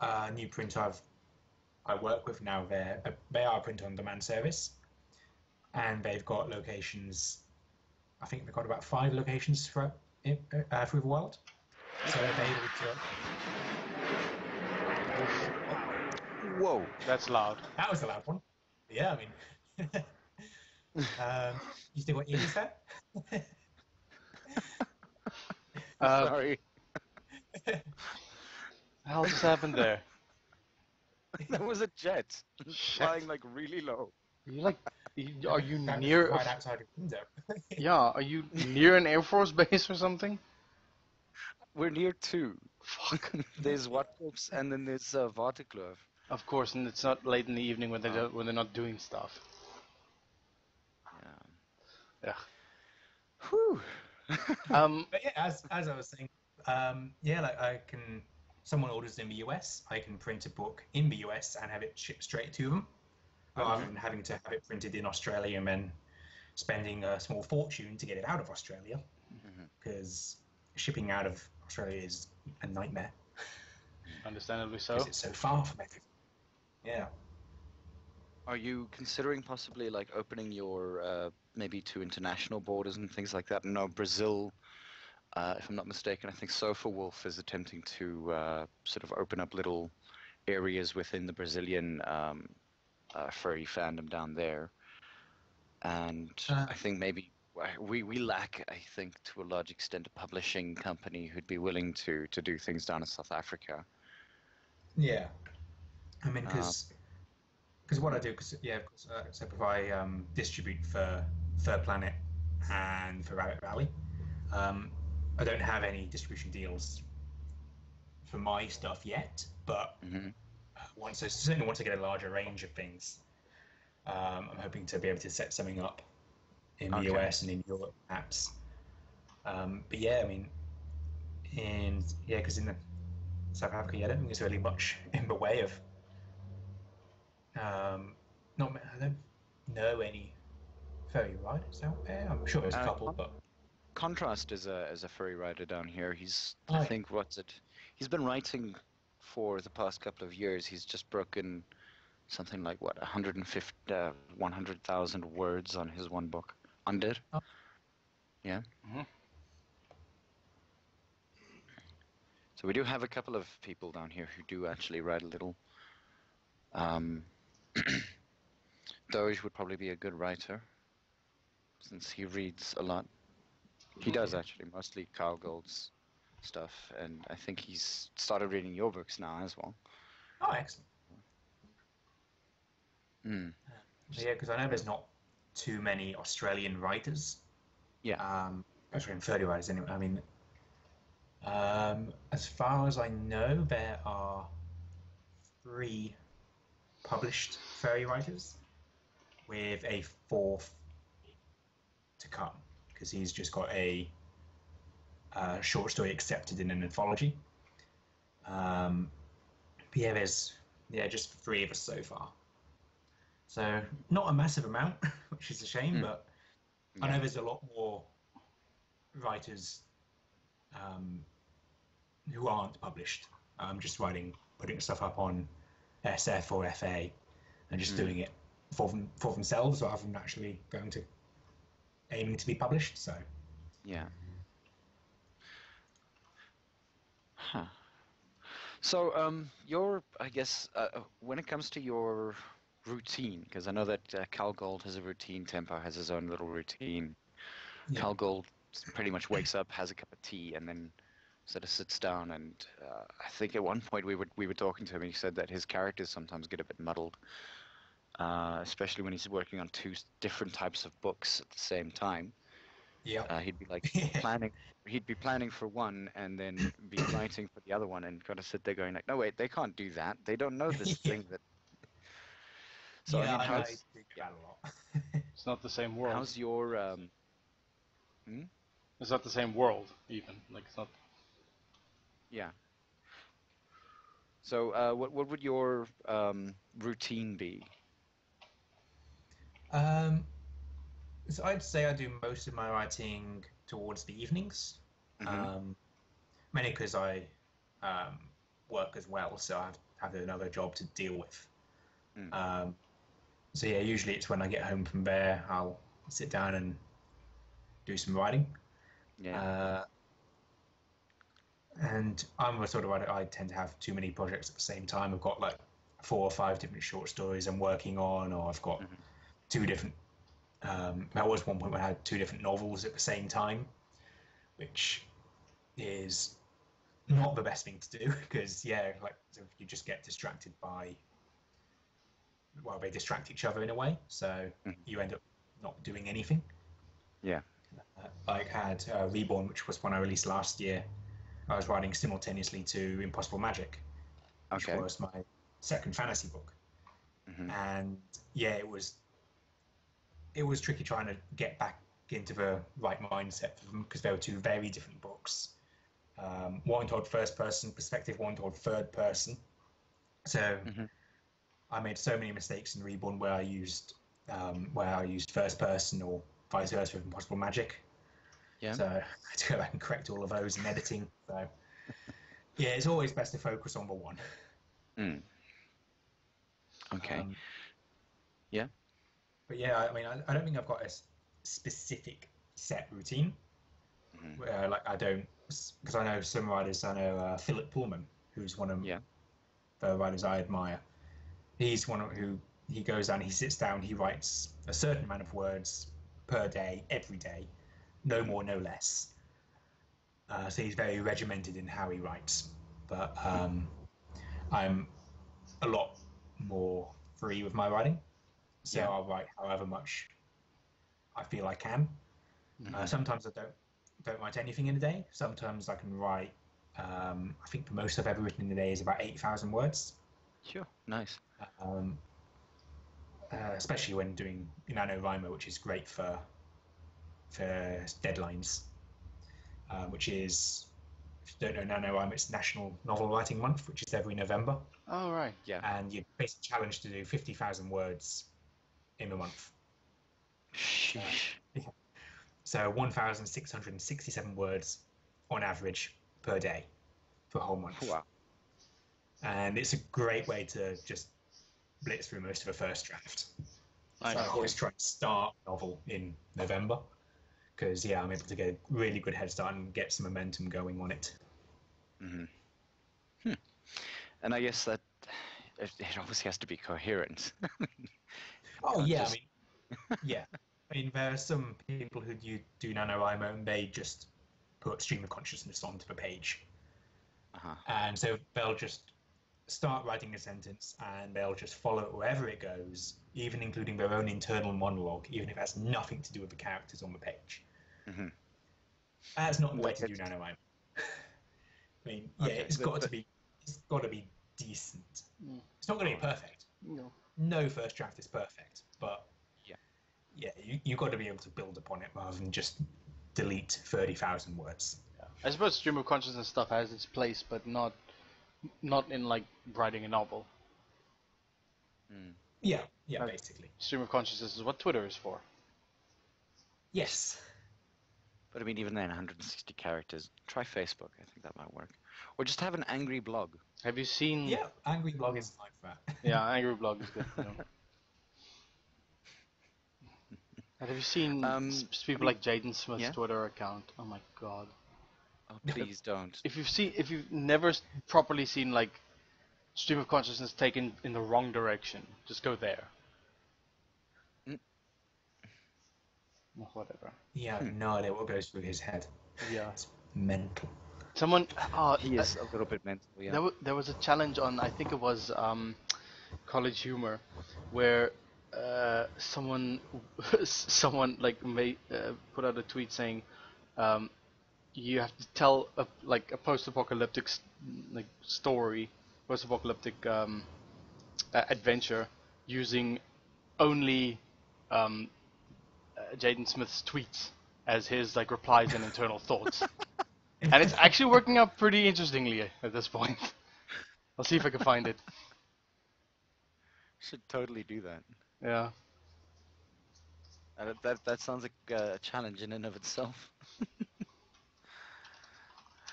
uh, new print I've I work with now, they're, uh, they are a print on demand service, and they've got locations. I think they've got about five locations throughout uh, through the world, so they're able to. Whoa. That's loud. That was a loud one. Yeah, I mean, um, you still got ears there? Uh, Sorry. Hell just happened there? that was a jet flying like really low. You like? Are you That near? right outside the window? Yeah, are you near an Air Force base or something? We're near two. Fuck. there's Watcops and then there's uh, Waterkloof. Of course, and it's not late in the evening when they oh. when they're not doing stuff. Yeah. Yeah. Whew. Um, But yeah, as as I was saying, um, yeah, like I can. Someone orders in the US, I can print a book in the US and have it shipped straight to them, rather than having to have it printed in Australia and then spending a small fortune to get it out of Australia, because shipping out of Australia is a nightmare understandably so. because it's so far from everything. Yeah. Are you considering possibly like opening your uh, maybe to international borders and things like that? No, Brazil, uh, if I'm not mistaken, I think Sofawolf is attempting to uh, sort of open up little areas within the Brazilian um, uh, furry fandom down there, and Uh. I think maybe we we lack, I think, to a large extent, a publishing company who'd be willing to to do things down in South Africa. Yeah, I mean, because because what I do, because yeah, 'cause, uh, so if I um, distribute for FurPlanet and for Rabbit Valley, um, I don't have any distribution deals for my stuff yet. But hmm uh, once I certainly once I get a larger range of things, um, I'm hoping to be able to set something up in the Okay. US and in Europe, perhaps. Um, but yeah, I mean, and yeah, because in the South Africa, yeah, I don't think there's really much in the way of. Um, not I don't know any furry riders out there. I'm sure there's a Uh, couple, but Contrast is a is a furry writer down here. He's I think what's it? He's been writing for the past couple of years. He's just broken something like what 150 uh, 100,000 words on his one book. Under. Oh. Yeah. Mhm. So we do have a couple of people down here who do actually write a little. Um, Doge would probably be a good writer, since he reads a lot. He does actually, mostly Kyell Gold's stuff, and I think he's started reading your books now as well. oh, excellent. But yeah, because I know there's not too many Australian writers. Yeah. Um, Australian furry writers, anyway. I mean, um, as far as I know, there are three published furry writers, with a fourth to come, because he's just got a uh, short story accepted in an anthology. Um, but yeah, there's yeah just three of us so far. So not a massive amount, which is a shame, Hmm. but I know there's a lot more writers um, who aren't published, um, just writing, putting stuff up on SF or FA, and just Mm. doing it for them, for themselves rather than actually going to aiming to be published. So Yeah. Huh. So, um, your, I guess, uh, when it comes to your routine, because I know that uh, Kyell Gold has a routine, Tempo has his own little routine. Yeah. Kyell Gold pretty much wakes up, has a cup of tea, and then sort of sits down. And uh, I think at one point we were we were talking to him, and he said that his characters sometimes get a bit muddled, uh, especially when he's working on two different types of books at the same time. yeah, Uh, he'd be like planning. He'd be planning for one and then be writing for the other one, and kind of sit there going like, "No, wait, they can't do that. They don't know this thing that." So yeah, I mean, I how's do a lot. It's not the same world. how's your um? It's not the same world even. Like it's not. Yeah. So uh, what what would your um routine be? Um, so I'd say I do most of my writing towards the evenings, Mhm. um, mainly because I um, work as well, so I have, have another job to deal with. Mm. Um, so yeah, usually it's when I get home from there, I'll sit down and do some writing. yeah. Uh, and I'm a sort of writer. I tend to have too many projects at the same time. I've got like four or five different short stories I'm working on, or I've got Mhm. Two different. Um, there was one point where I had two different novels at the same time, which is not the best thing to do because yeah, like so you just get distracted by. Well, they distract each other in a way, so Mhm. you end up not doing anything. Yeah. Uh, I had uh, Reborn, which was one I released last year. I was writing simultaneously to Impossible Magic, which okay. was my second fantasy book. Mhm. And yeah, it was it was tricky trying to get back into the right mindset for them because they were two very different books. Um, one told first person perspective, one told third person. So Mhm. I made so many mistakes in Reborn where I used um, where I used first person or vice versa with Impossible Magic. Yeah. So I had to go back and correct all of those in editing. So yeah, it's always best to focus on the one. Mm. Okay. Um, Yeah. But yeah, I mean, I, I don't think I've got a s- specific set routine. Mhm. Where like I don't, because I know some writers. I know uh, Philip Pullman, who's one of Yeah. the writers I admire. He's one of- who he goes down, he sits down, he writes a certain amount of words per day, every day, no more, no less. Uh, so he's very regimented in how he writes. But um, I'm a lot more free with my writing. So Yeah. I'll write however much I feel I can. Uh, Mhm. sometimes I don't don't write anything in a day. Sometimes I can write. Um, I think the most I've ever written in a day is about eight thousand words. Sure. Nice. Um, uh, especially when doing NaNoWriMo, which is great for for deadlines. Uh, which is, if you don't know NaNoWriMo, it's National Novel Writing Month, which is every November, Oh right. Yeah. and you're basically challenged to do fifty thousand words in a month. Sheesh. So 1,667 words on average per day for a whole month. Wow. And it's a great way to just blitz through most of a first draft. Nice. So I always try to start a novel in November because, yeah, I'm able to get a really good head start and get some momentum going on it. hmm Hmm. And I guess that it, it obviously has to be coherent. Oh, Can't yeah, just- I mean, yeah. I mean, there are some people who do, do NaNoWriMo and they just put stream of consciousness onto the page. uh-huh. And so they'll just start writing a sentence and they'll just follow it wherever it goes, even including their own internal monologue, even if it has nothing to do with the characters on the page. Mhm. That's not the way to do it's- NaNoWriMo. I mean, yeah, Okay, it's but- got to be, it's got to be decent. Mm. It's not going to be perfect. No. No first draft is perfect, but Yeah. yeah, you you got to be able to build upon it rather than just delete thirty thousand words. I suppose stream of consciousness stuff has its place, but not not in like writing a novel. Hmm. Yeah, yeah, basically. Stream of consciousness is what Twitter is for. Yes. But I mean, even then, 160 characters. Try Facebook. I think that might work. Or just have an angry blog. Have you seen? Yeah, angry blog is like that. Yeah, angry blog is good. yeah. And have you seen Um, people like Jaden Smith's yeah? Twitter account? Oh my god! Oh, please don't. If you've seen, if you've never properly seen like stream of consciousness taken in the wrong direction, just go there. Mm. Whatever. Yeah, I no idea what goes through his head. Yeah. It's mental. Someone. Oh, He is a little bit mental, yeah. There, there was a challenge on, I think it was um, College Humor, where uh, someone, someone like made uh, put out a tweet saying, um, you have to tell a, like a post-apocalyptic like story, post-apocalyptic um, uh, adventure using only um, uh, Jaden Smith's tweets as his like replies and internal thoughts and it's actually working out pretty interestingly at this point. I'll see if I can find it. Should totally do that. Yeah. Uh, that, that sounds like a challenge in and of itself.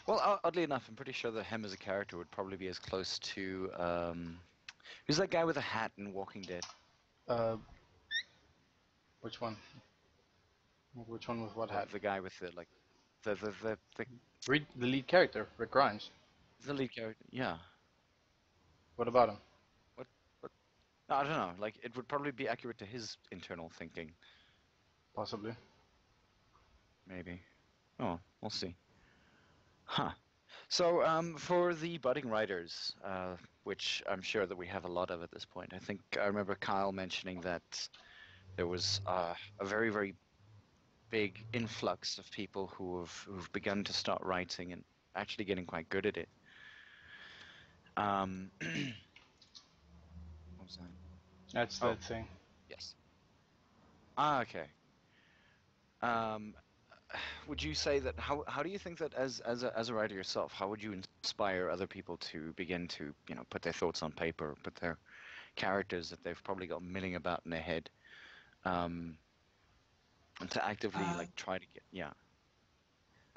well, oddly enough, I'm pretty sure that him as a character would probably be as close to um, who's that guy with a hat in Walking Dead? Uh, which one? Which one with what hat? The guy with the like, the the the the, Read the lead character, Rick Grimes. the lead character. Yeah. What about him? No, I don't know. Like, it would probably be accurate to his internal thinking, Possibly. maybe. Oh, we'll see. Huh. So, um, for the budding writers, uh, which I'm sure that we have a lot of at this point, I think I remember Kyle mentioning that there was uh, a very, very big influx of people who have who've begun to start writing and actually getting quite good at it. Um, what was that? That's Oh. that thing. Yes. Ah, okay. Um, would you say that how how do you think that as as a as a writer yourself, how would you inspire other people to begin to you know put their thoughts on paper, put their characters that they've probably got milling about in their head, um, and to actively Uh, like try to get yeah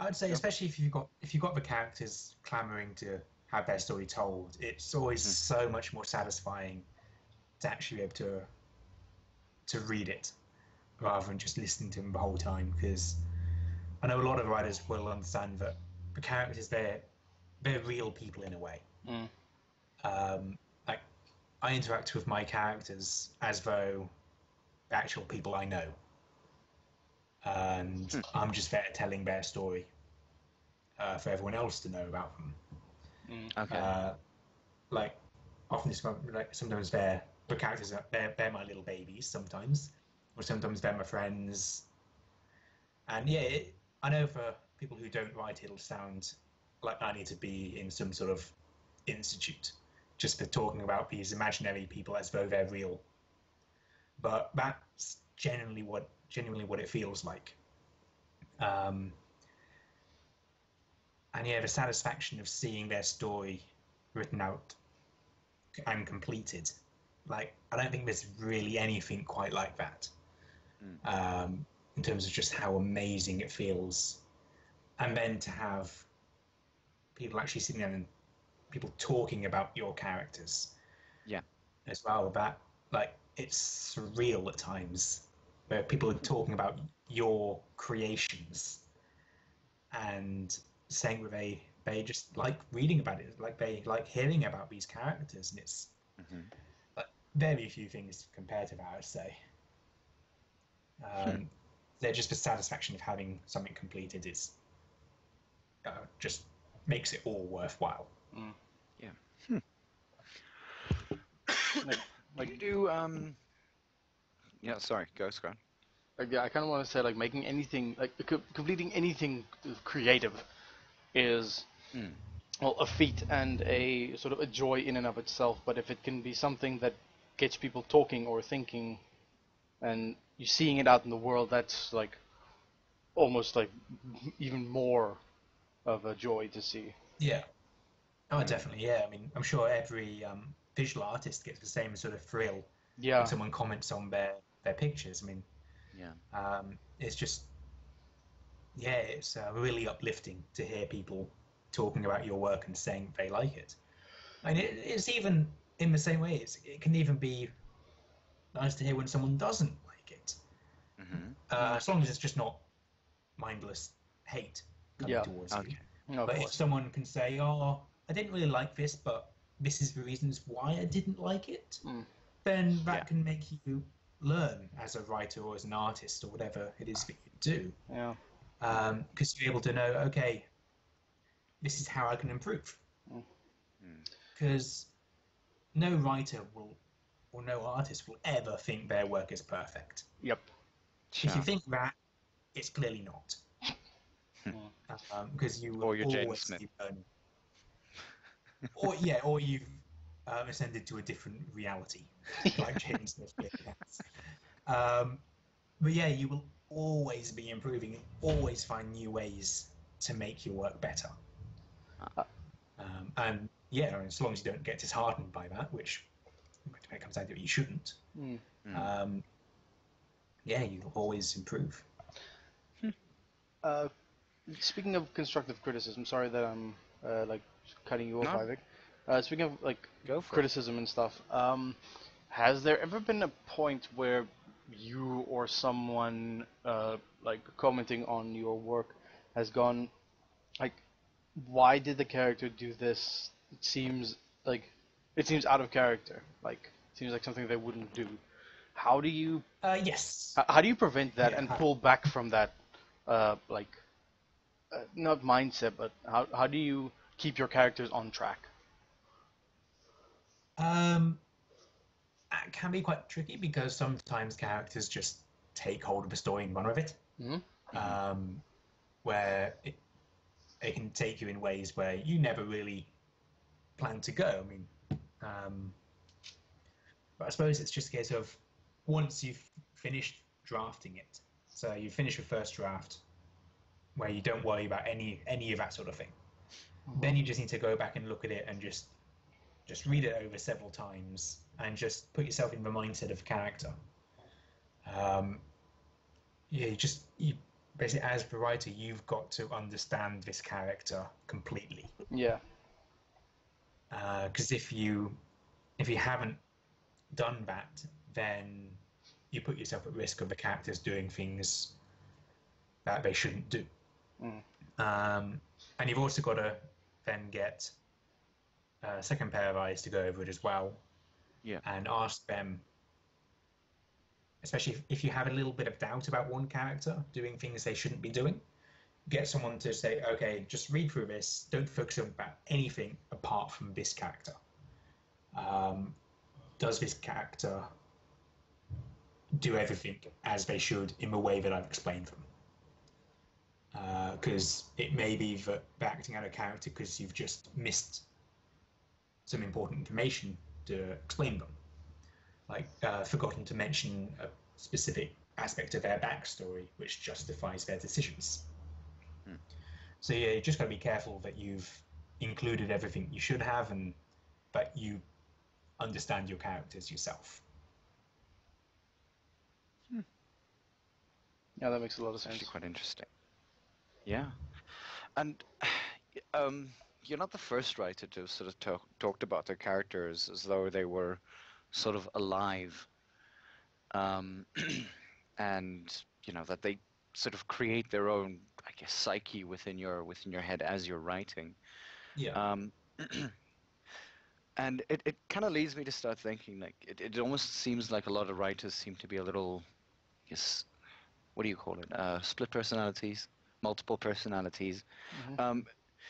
I would say, especially if you've got if you've got the characters clamoring to have their story told, it's always Mhm. so much more satisfying to actually be able to to read it rather than just listening to them the whole time. Because I know a lot of writers will understand that the characters they're they're real people in a way. Mm. Um, like I interact with my characters as though the actual people I know, and Hmm. I'm just there telling their story uh, for everyone else to know about them. Mm. okay Uh, like often it's like sometimes they're the characters are they're, they're my little babies sometimes, or sometimes they're my friends. And yeah, it, I know for people who don't write, it'll sound like I need to be in some sort of institute just for talking about these imaginary people as though they're real. But that's genuinely what genuinely what it feels like. Um, and yeah, the satisfaction of seeing their story written out and completed. Like, I don't think there's really anything quite like that um, in terms of just how amazing it feels. And then to have people actually sitting there and people talking about your characters. Yeah. As well, that, like, it's surreal at times where people are talking about your creations and saying that they they just like reading about it, like they like hearing about these characters, and it's Mhm. like, very few things compared to that, I'd say. Um, They're just the satisfaction of having something completed is uh, just makes it all worthwhile. Like, like you do um yeah sorry go Scott like, yeah, I kind of want to say like making anything like co- completing anything creative is Mm. well a feat and a sort of a joy in and of itself. But if it can be something that gets people talking or thinking, and you seeing it out in the world, that's like almost like even more of a joy to see. Yeah. Oh, definitely. Yeah. I mean, I'm sure every um, visual artist gets the same sort of thrill Yeah, when someone comments on their their pictures. I mean, Yeah. um, it's just yeah, it's uh, really uplifting to hear people talking about your work and saying they like it. And it, it's even in the same way. It's, it can even be nice to hear when someone doesn't like it, hmm uh, as long as it's just not mindless hate coming Yeah, towards you. Okay. No, but if someone can say, "Oh, I didn't really like this, but this is the reasons why I didn't like it," Mm. then that Yeah. can make you learn as a writer or as an artist or whatever it is that you do, Yeah, um, because you're able to know, okay, this is how I can improve. Mm. Hmm. Because no writer will, or no artist will ever think their work is perfect. yep. If you think that, it's clearly not. Hmm. Um, because you will Or you're James always Smith. be learning. or yeah, or you've uh, ascended to a different reality, like Jaden Smith did. yes. Um, but yeah, you will always be improving. and Always find new ways to make your work better. Ah. Um, and yeah, as long as you don't get disheartened by that, which when it comes down to it, you shouldn't. Mm. Um, yeah, you'll always improve. Uh, speaking of constructive criticism, sorry that I'm uh, like cutting you off, No. Ivik. Uh, speaking of like Go for it. criticism and stuff, um, has there ever been a point where you or someone uh, like commenting on your work has gone like, why did the character do this? It seems like it seems out of character. Like it seems like something they wouldn't do. How do you Uh, yes. H- How do you prevent that Yeah, and how- pull back from that, uh, like, uh, not mindset, but how how do you keep your characters on track? Um, it can be quite tricky because sometimes characters just take hold of a story and run with it. Mhm. Um, where it, it can take you in ways where you never really plan to go. I mean, um, but I suppose it's just a case of once you've finished drafting it, so you finish your first draft, where you don't worry about any any of that sort of thing. Then you just need to go back and look at it and just just read it over several times and just put yourself in the mindset of character. Um, yeah, you just you basically as the writer, you've got to understand this character completely. Yeah. Because if you if you haven't done that, then you put yourself at risk of the characters doing things that they shouldn't do. Mm. Um, and you've also got to then get a second pair of eyes to go over it as well. Yeah. And ask them, especially if, if you have a little bit of doubt about one character doing things they shouldn't be doing, get someone to say, okay, just read through this. Don't focus on about anything apart from this character. Um, does this character do everything as they should in the way that I've explained them? Because it may be that they're acting out a character because you've just missed some important information to explain them. Like, uh, forgotten to mention a specific aspect of their backstory which justifies their decisions. Hmm. So, yeah, you just got to be careful that you've included everything you should have and that you understand your characters yourself. Yeah, that makes a lot of sense. actually quite interesting. Yeah, and um, you're not the first writer to sort of talk, talked about their characters as though they were sort of alive, um, and you know that they sort of create their own, I guess, psyche within your within your head as you're writing. Yeah. Um, and it, it kind of leads me to start thinking like it, it almost seems like a lot of writers seem to be a little, yes, what do you call it? Uh, split personalities, multiple personalities. Mhm. Um,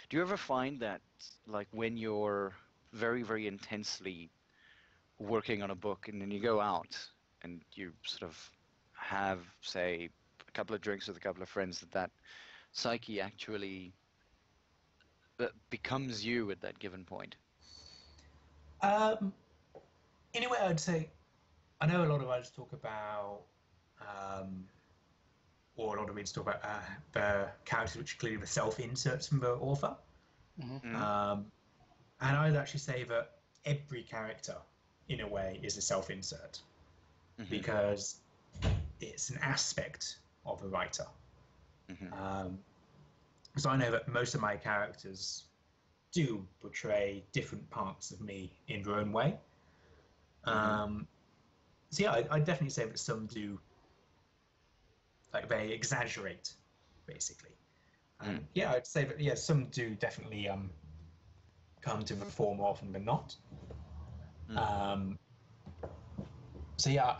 do you ever find that like when you're very very intensely working on a book and then you go out and you sort of have say a couple of drinks with a couple of friends that that psyche actually becomes you at that given point. Um, I'd say I know a lot of writers talk about um, or a lot of readers talk about uh, the characters which are clearly the self-inserts from the author. Mm-hmm. Mm. Um, and I'd actually say that every character, in a way, is a self-insert Mhm. because it's an aspect of the writer. Mhm. Um, so I know that most of my characters do portray different parts of me in their own way. Um, so yeah, I, I'd definitely say that some do, like they exaggerate, basically. Um, Mm. Yeah, I'd say that yeah, some do definitely um, come to the fore more often than not. Mm. Um, so yeah,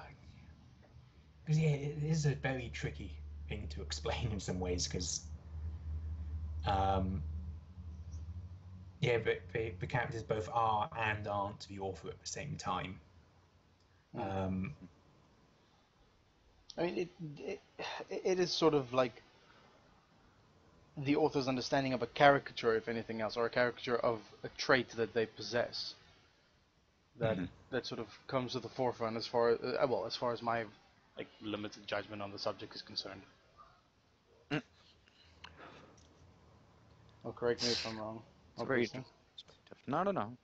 because yeah, it is a very tricky thing to explain in some ways because, um, yeah, but the, the characters both are and aren't the author at the same time. Mm. Um, I mean, it, it it is sort of like the author's understanding of a caricature, if anything else, or a caricature of a trait that they possess. That Mhm. that sort of comes to the forefront as far as uh, well as far as my like limited judgment on the subject is concerned. Mm. Oh, correct me if I'm wrong. It's very obviously. interesting perspective. No, no, no.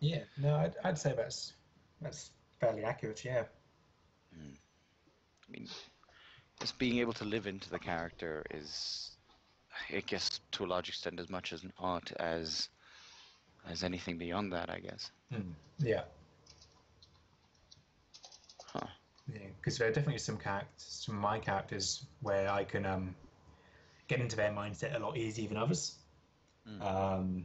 yeah, no, I'd, I'd say that's that's fairly accurate. Yeah. I mean, just being able to live into the character is, I guess, to a large extent, as much as an art as as anything beyond that. I guess. Mm. Yeah. Huh. Yeah, because there are definitely some characters, some of my characters, where I can um, get into their mindset a lot easier than others. Mm. Um,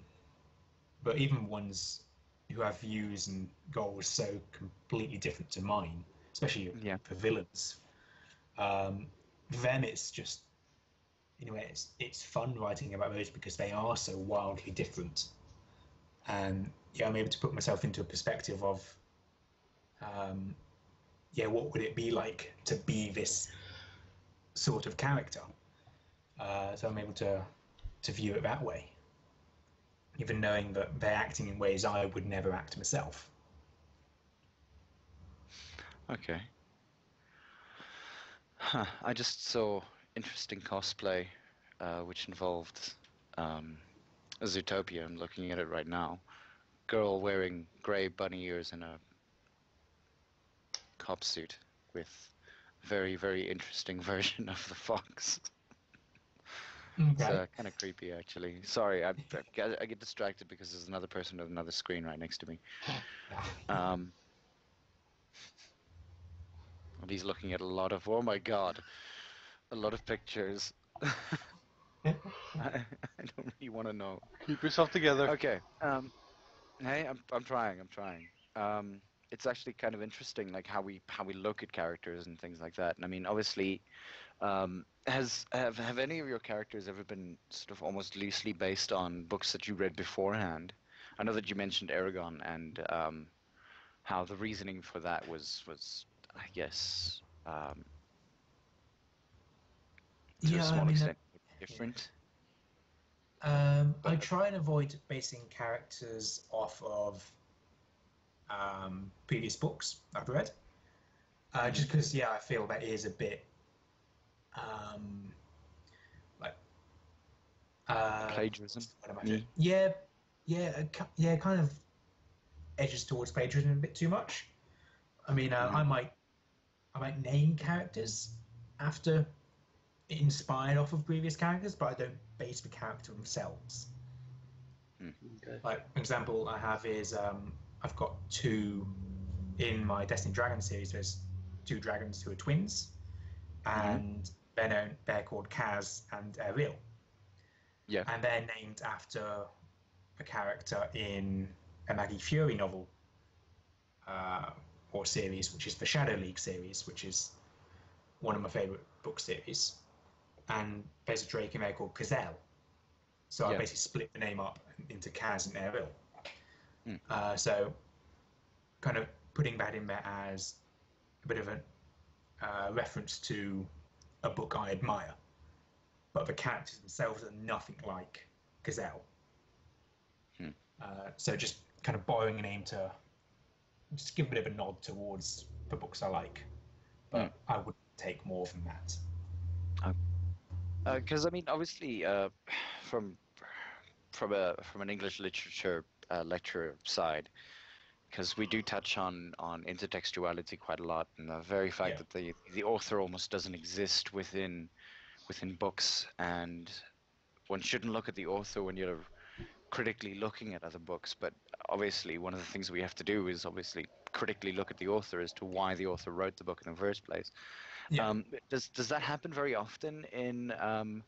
but even ones who have views and goals so completely different to mine, especially Yeah. for villains, um, them it's just, in a way, it's, it's fun writing about those because they are so wildly different. And yeah, I'm able to put myself into a perspective of, um, yeah, what would it be like to be this sort of character? Uh, so I'm able to to view it that way, even knowing that they're acting in ways I would never act myself. Okay. Huh. I just saw interesting cosplay, uh, which involved um, Zootopia. I'm looking at it right now. Girl wearing grey bunny ears and a cop suit with very, very interesting version of the fox. It's uh, kind of creepy, actually. Sorry, I, I, get, I get distracted because there's another person with another screen right next to me. Um, and he's looking at a lot of, oh my god, a lot of pictures. I, I don't really want to know. Keep yourself together. Okay. Um, hey, I'm I'm trying. I'm trying. Um, it's actually kind of interesting, like how we how we look at characters and things like that. And I mean, obviously, um, has have have any of your characters ever been sort of almost loosely based on books that you read beforehand? I know that you mentioned Eragon and um, how the reasoning for that was was I guess um, to a Yeah, I small mean, uh, extent different. Um, I try and avoid basing characters off of um, previous books I've read, uh, just because yeah, I feel that is a bit um, like uh, Plagiarism. what am I doing? Yeah, yeah, uh, yeah, kind of edges towards plagiarism a bit too much. I mean, uh, I might, I might name characters after inspired off of previous characters, but I don't base the character themselves. Okay. Like an example I have is um, I've got two in my Destiny Dragon series. There's two dragons who are twins, and they're known, they're called Kaz and Ariel. Yeah. and they're named after a character in a Maggie Furey novel uh, or series, which is the Shadow League series, which is one of my favorite book series. And there's a Drake in there called Kazel. So I basically split the name up into Kaz and Eril. Mm. Uh, so kind of putting that in there as a bit of a uh, reference to a book I admire. But the characters themselves are nothing like Gazelle. Hmm. Uh, so just kind of borrowing a name to just give a bit of a nod towards the books I like. But I wouldn't take more than that. Because I mean, obviously, uh, from from a from an English literature uh, lecturer side, because we do touch on on intertextuality quite a lot, and the very fact Yeah. that the the author almost doesn't exist within within books, and one shouldn't look at the author when you're critically looking at other books. But obviously, one of the things we have to do is obviously critically look at the author as to why the author wrote the book in the first place. Yeah. Um, does does that happen very often in um,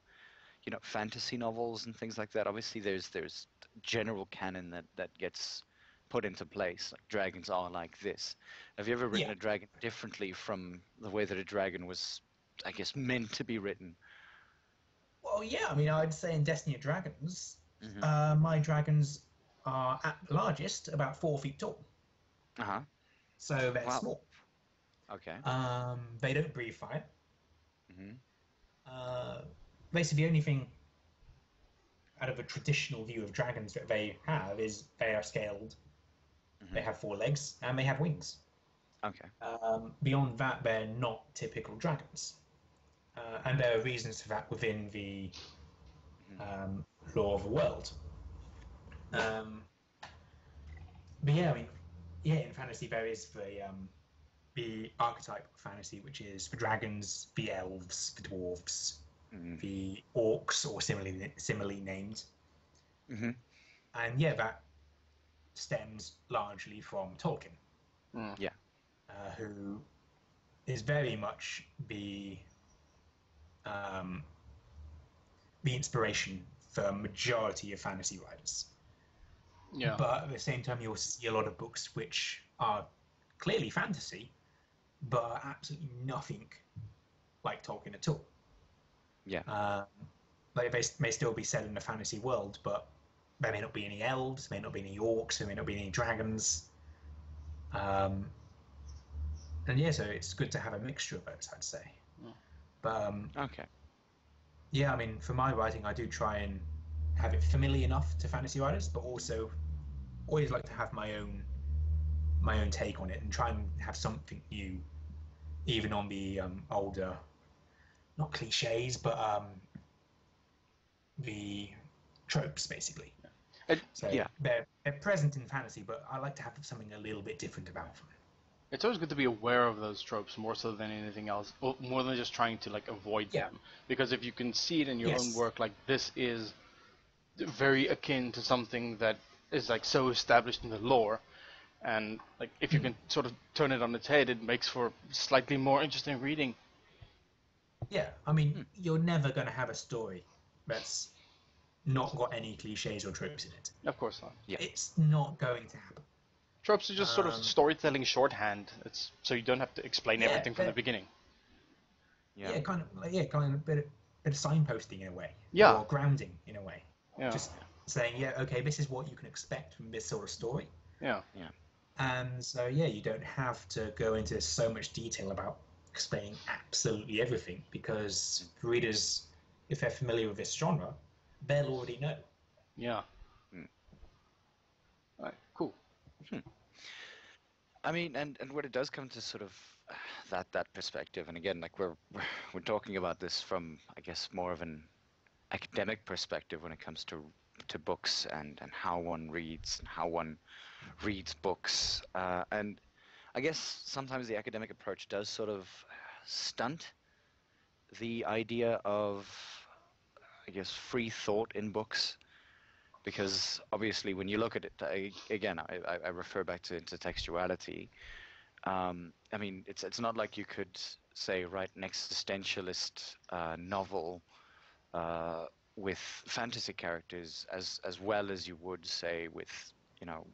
you know fantasy novels and things like that? Obviously, there's there's general canon that that gets put into place. Like dragons are like this. Have you ever written Yeah. a dragon differently from the way that a dragon was, I guess, meant to be written? Well, yeah. I mean, I'd say in Destiny of Dragons, Mhm. uh, my dragons are at the largest about four feet tall, Uh huh. so they're Wow. small. Okay. Um, they don't breathe fire. hmm Uh, basically, the only thing out of a traditional view of dragons that they have is they are scaled. They Mhm. have four legs and they have wings. Okay. Um, beyond that, they're not typical dragons, uh, and there are reasons for that within the um, lore of the world. Um, but yeah, I mean, yeah, in fantasy there is the um, the archetype of fantasy, which is the dragons, the elves, the dwarves, hmm the orcs, or similarly similarly named, hmm and yeah, that stems largely from Tolkien. Mm. Yeah. uh, who is very much the um, the inspiration for a majority of fantasy writers. Yeah. But at the same time, you'll see a lot of books which are clearly fantasy, but are absolutely nothing like Tolkien at all. Yeah. Um, they may, may still be set in a fantasy world, but there may not be any elves, may not be any orcs, there may not be any dragons. Um, and yeah, so it's good to have a mixture of those, I'd say. Mm. But um, Okay. Yeah, I mean, for my writing, I do try and have it familiar enough to fantasy writers, but also always like to have my own my own take on it and try and have something new, even on the um, older, not cliches, but um, the tropes, basically. It- So yeah. they're they're present in fantasy, but I like to have something a little bit different about them. It's always good to be aware of those tropes more so than anything else, more than just trying to like avoid Yeah. them. Because if you can see it in your Yes. own work, like this is very akin to something that is like so established in the lore, and like if you Hmm. can sort of turn it on its head, it makes for slightly more interesting reading. Yeah, I mean, you're never going to have a story that's not got any cliches or tropes in it. Of course not. Yeah. It's not going to happen. Tropes are just sort of Um, storytelling shorthand. It's so you don't have to explain Yeah, everything from the beginning. Yeah. Yeah, kind of, like, yeah, kind of a bit of, bit of signposting in a way. Yeah. Or grounding in a way. Yeah. Just saying, yeah, okay, this is what you can expect from this sort of story. Yeah. Yeah. And so, yeah, you don't have to go into so much detail about explaining absolutely everything because readers, if they're familiar with this genre, they'll already know. Yeah. Mm. Alright, cool. I mean, and, and when it does come to sort of uh, that that perspective, and again, like we're we're, we're talking about this from, I guess, more of an academic perspective when it comes to to books and and how one reads and how one reads books, uh, and I guess sometimes the academic approach does sort of stunt the idea of, I guess, free thought in books because obviously when you look at it I, again I, I- refer back to intertextuality. Um, I mean it's it's not like you could say write an existentialist uh, novel uh, with fantasy characters as as well as you would say with you know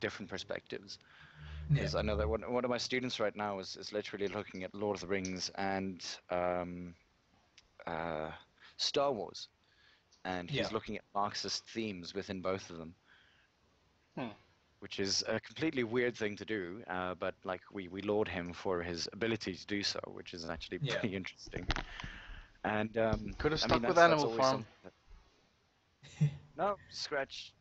different perspectives. Yeah. I know that one, one of my students right now is, is literally looking at Lord of the Rings and um, uh, Star Wars, and he's Yeah. looking at Marxist themes within both of them, Hmm. which is a completely weird thing to do. Uh, but like we, we laud him for his ability to do so, which is actually Yeah. pretty interesting. And um, Could have I stuck mean, with that's- that's Animal always Farm. that- no, scratch.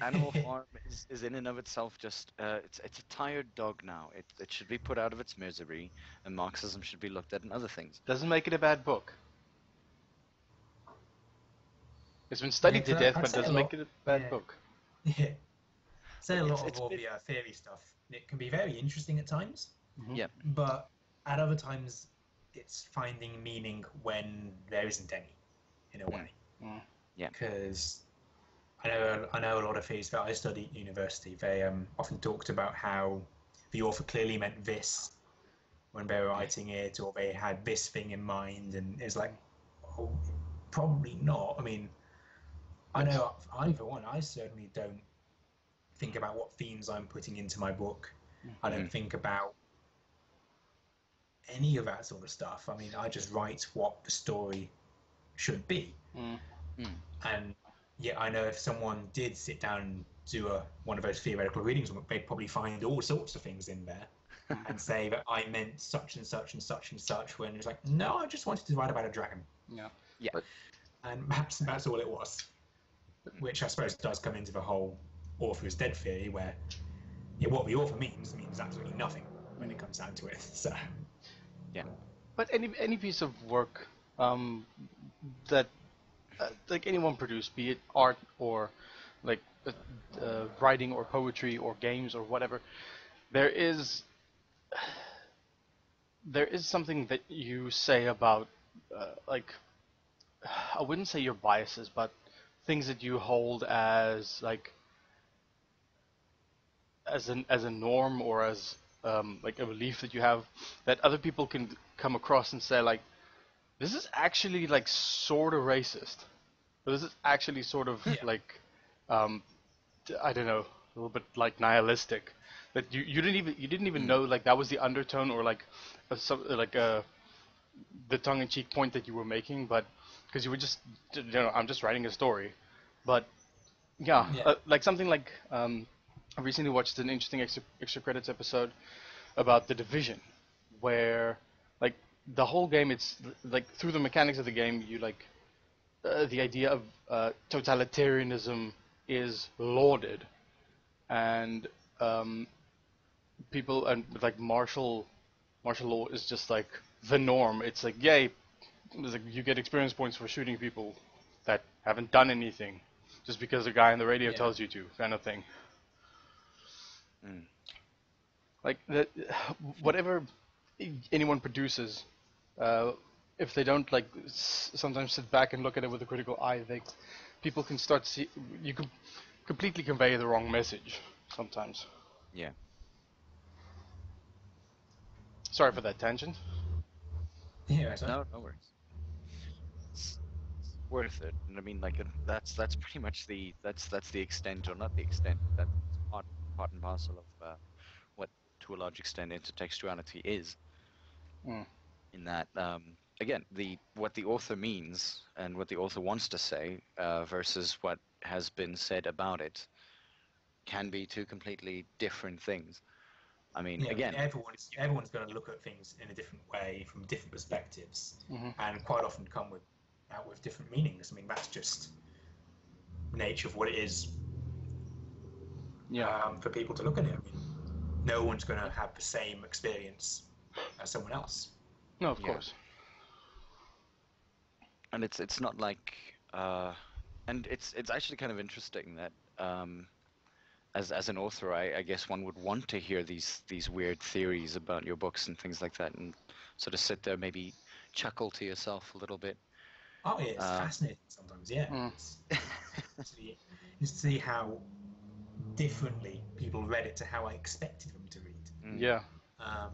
Animal Farm is, is in and of itself just uh, it's it's a tired dog now. It it should be put out of its misery, and Marxism should be looked at in other things. Doesn't make it a bad book. It's been studied Yeah, to death, I'd but say a doesn't lot- make it a bad yeah. book. Yeah. Say a lot it's of all been- uh, theory stuff. It can be very interesting at times, Mhm. Yeah. but at other times, it's finding meaning when there isn't any, in a Mm. way. Mm. Yeah. Because I know I know a lot of theories that I studied at university. They um, often talked about how the author clearly meant this when they were writing it, or they had this thing in mind, and it's like, oh, probably not. I mean, I know I, either one. I certainly don't think about what themes I'm putting into my book. I don't Mhm. think about any of that sort of stuff. I mean, I just write what the story should be. Mm. And yeah, I know if someone did sit down and do a one of those theoretical readings, they'd probably find all sorts of things in there and say that I meant such and such and such and such. When it's like, no, I just wanted to write about a dragon, Yeah. Yeah. and perhaps that's all it was. Which I suppose does come into the whole author is dead theory, where yeah, what the author means means absolutely nothing when it comes down to it. So yeah. But any any piece of work um, that uh, like anyone produced, be it art or like uh, uh, writing or poetry or games or whatever, there is there is something that you say about uh, like I wouldn't say your biases, but things that you hold as like as an as a norm or as um, like a belief that you have that other people can come across and say like this is actually like sort of racist. Or this is actually sort of Yeah. like um, I don't know a little bit like nihilistic. That you, you didn't even you didn't even know like that was the undertone or like a, some, like a the tongue-in-cheek point that you were making but because you were just you know I'm just writing a story but yeah, Yeah. Uh, like something like um, I recently watched an interesting extra, extra credits episode about the division, where like the whole game, it's like through the mechanics of the game, you like uh, the idea of uh, totalitarianism is lauded, and um, people and like martial martial law is just like the norm. It's like yay, like you get experience points for shooting people that haven't done anything just because the guy on the radio Yeah. tells you to, kind of thing. Mm. Like the, whatever anyone produces, uh, if they don't like s- sometimes sit back and look at it with a critical eye, they people can start see you could completely convey the wrong message sometimes. Yeah. Sorry for that tangent. yeah, No, no worries. It's, it's worth it, and I mean, like, that's that's pretty much the that's that's the extent, or not the extent, that's part part and parcel of uh, what, to a large extent, intertextuality is. Mm. In that, um, again, the what the author means and what the author wants to say uh, versus what has been said about it can be two completely different things. I mean, yeah, again, everyone's everyone's going to look at things in a different way from different perspectives, hmm and quite often come with out with different meanings. I mean, that's just nature of what it is Yeah. um, for people to look at it. I mean, no one's going to have the same experience as someone else. no, of yeah. course. and it's it's not like uh, and it's it's actually kind of interesting that um, as as an author, I, I guess one would want to hear these these weird theories about your books and things like that, and sort of sit there, maybe chuckle to yourself a little bit. Oh, yeah, it's Uh, fascinating sometimes. Yeah, Mm. it's, to see, to see how differently people read it to how I expected them to read. Mm. Yeah. Um,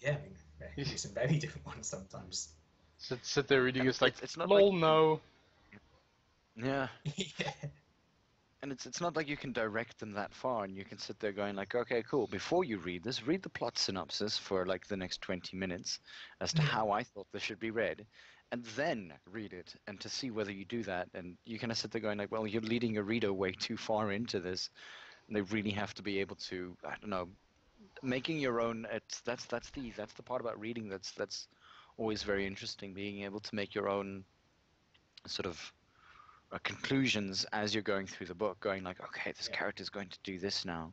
yeah, I mean, there can be some very different ones sometimes. Sit, sit there reading. And It's like, it's- it's not lol, like- no. Yeah, yeah. and it's it's not like you can direct them that far, and you can sit there going like, okay, cool. Before you read this, read the plot synopsis for like the next twenty minutes as to how I thought this should be read, and then read it, and to see whether you do that. And you kind of sit there going like, well, you're leading a reader way too far into this, and they really have to be able to, I don't know, making your own. It's that's that's the that's the part about reading that's that's always very interesting, being able to make your own sort of uh, conclusions as you're going through the book, going like, okay, this Yeah. character's going to do this now,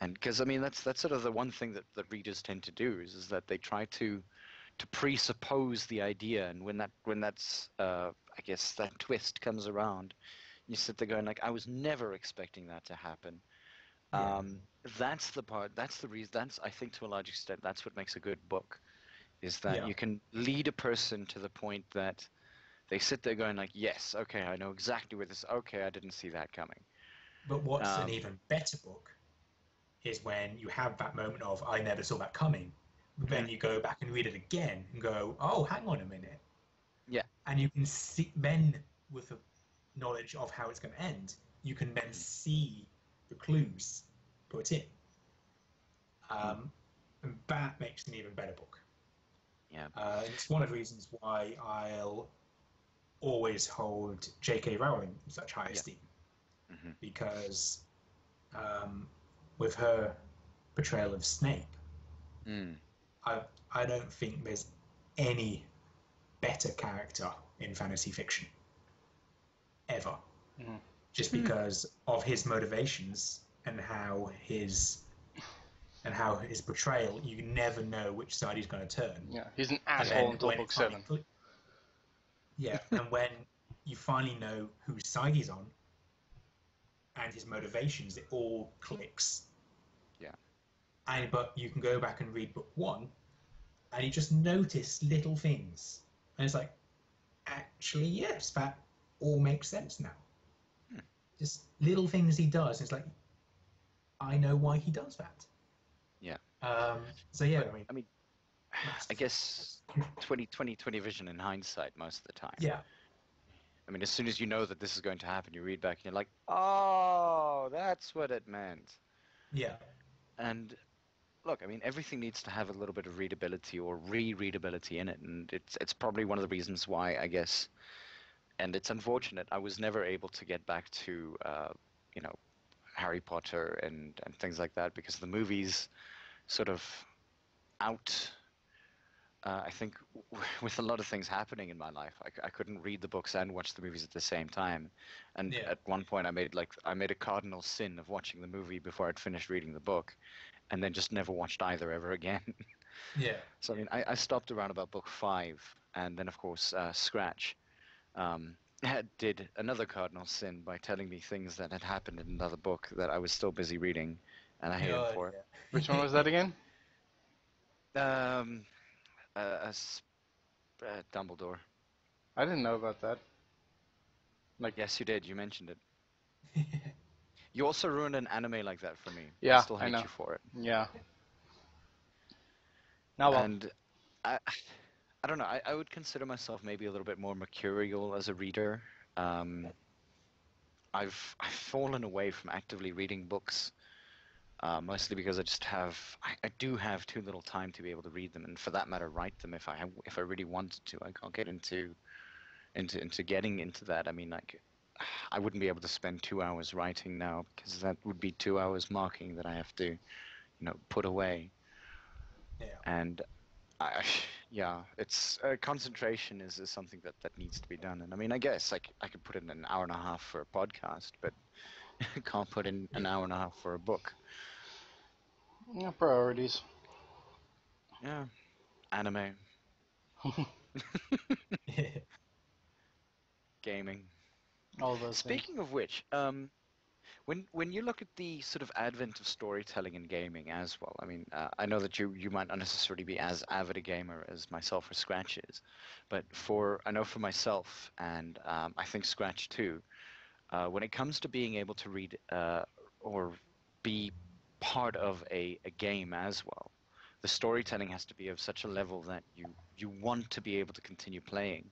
and because I mean that's that's sort of the one thing that, that readers tend to do is, is that they try to to presuppose the idea, and when that when that's uh, I guess that twist comes around. You sit there going like, I was never expecting that to happen. Yeah. Um, that's the part. That's the reason. That's I think to a large extent that's what makes a good book, is that Yeah. you can lead a person to the point that they sit there going like, yes, okay, I know exactly where this. Okay, I didn't see that coming. But what's Um, an even better book is when you have that moment of I never saw that coming. Then you go back and read it again and go, oh, hang on a minute. Yeah. And you can see then with the knowledge of how it's going to end, you can then see the clues put in. Um, and that makes an even better book. Yeah. Uh, it's one of the reasons why I'll always hold J.K. Rowling in such high Yeah. esteem hmm because um, with her portrayal of Snape, Mm. I I don't think there's any better character in fantasy fiction ever. Mhm. Just because of his motivations and how his and how his portrayal, you never know which side he's going to turn. Yeah, he's an asshole until book it finally seven. Yeah, and when you finally know whose side he's on and his motivations, it all clicks. And but you can go back and read book one, and you just notice little things, and it's like, actually, yes, that all makes sense now. Hmm. Just little things he does. It's like, I know why he does that. Yeah. Um, so yeah, I mean, I mean, I guess 20, 20, 20 vision in hindsight most of the time. yeah, I mean, as soon as you know that this is going to happen, you read back and you're like, oh, that's what it meant. yeah, And look, I mean, everything needs to have a little bit of readability or re-readability in it, and it's it's probably one of the reasons why I guess. And it's unfortunate I was never able to get back to, uh, you know, Harry Potter and and things like that because the movies, sort of, out. Uh, I think w- with a lot of things happening in my life, I, c- I couldn't read the books and watch the movies at the same time. And Yeah. at one point, I made like I made a cardinal sin of watching the movie before I'd finished reading the book, and then just never watched either ever again. yeah. so I mean, I, I stopped around about book five, and then of course uh, Scratch um, had, did another cardinal sin by telling me things that had happened in another book that I was still busy reading, and I hated Oh, for yeah. Which one was that again? it. Um, uh, a s- uh, Dumbledore. I didn't know about that. Like, yes, you did. You mentioned it. You also ruined an anime like that for me. Yeah, I still I hate know. you for it. Yeah. Now, well, and I, I don't know. I, I would consider myself maybe a little bit more mercurial as a reader. Um, I've I've fallen away from actively reading books, uh, mostly because I just have I, I do have too little time to be able to read them, and for that matter, write them if I have, if I really wanted to. I can't get into into into getting into that. I mean, like. I wouldn't be able to spend two hours writing now because that would be two hours marking that I have to, you know, put away yeah. and I, yeah, it's uh, concentration is, is something that, that needs to be done. And I mean, I guess like I could put in an hour and a half for a podcast, but can't put in an hour and a half for a book. yeah, priorities. Yeah, anime, gaming. All those things. Speaking of which, um, when when you look at the sort of advent of storytelling in gaming as well, I mean, uh, I know that you you might not necessarily be as avid a gamer as myself or Scratch is, but for I know for myself and um, I think Scratch too, uh, when it comes to being able to read uh, or be part of a, a game as well, the storytelling has to be of such a level that you you want to be able to continue playing,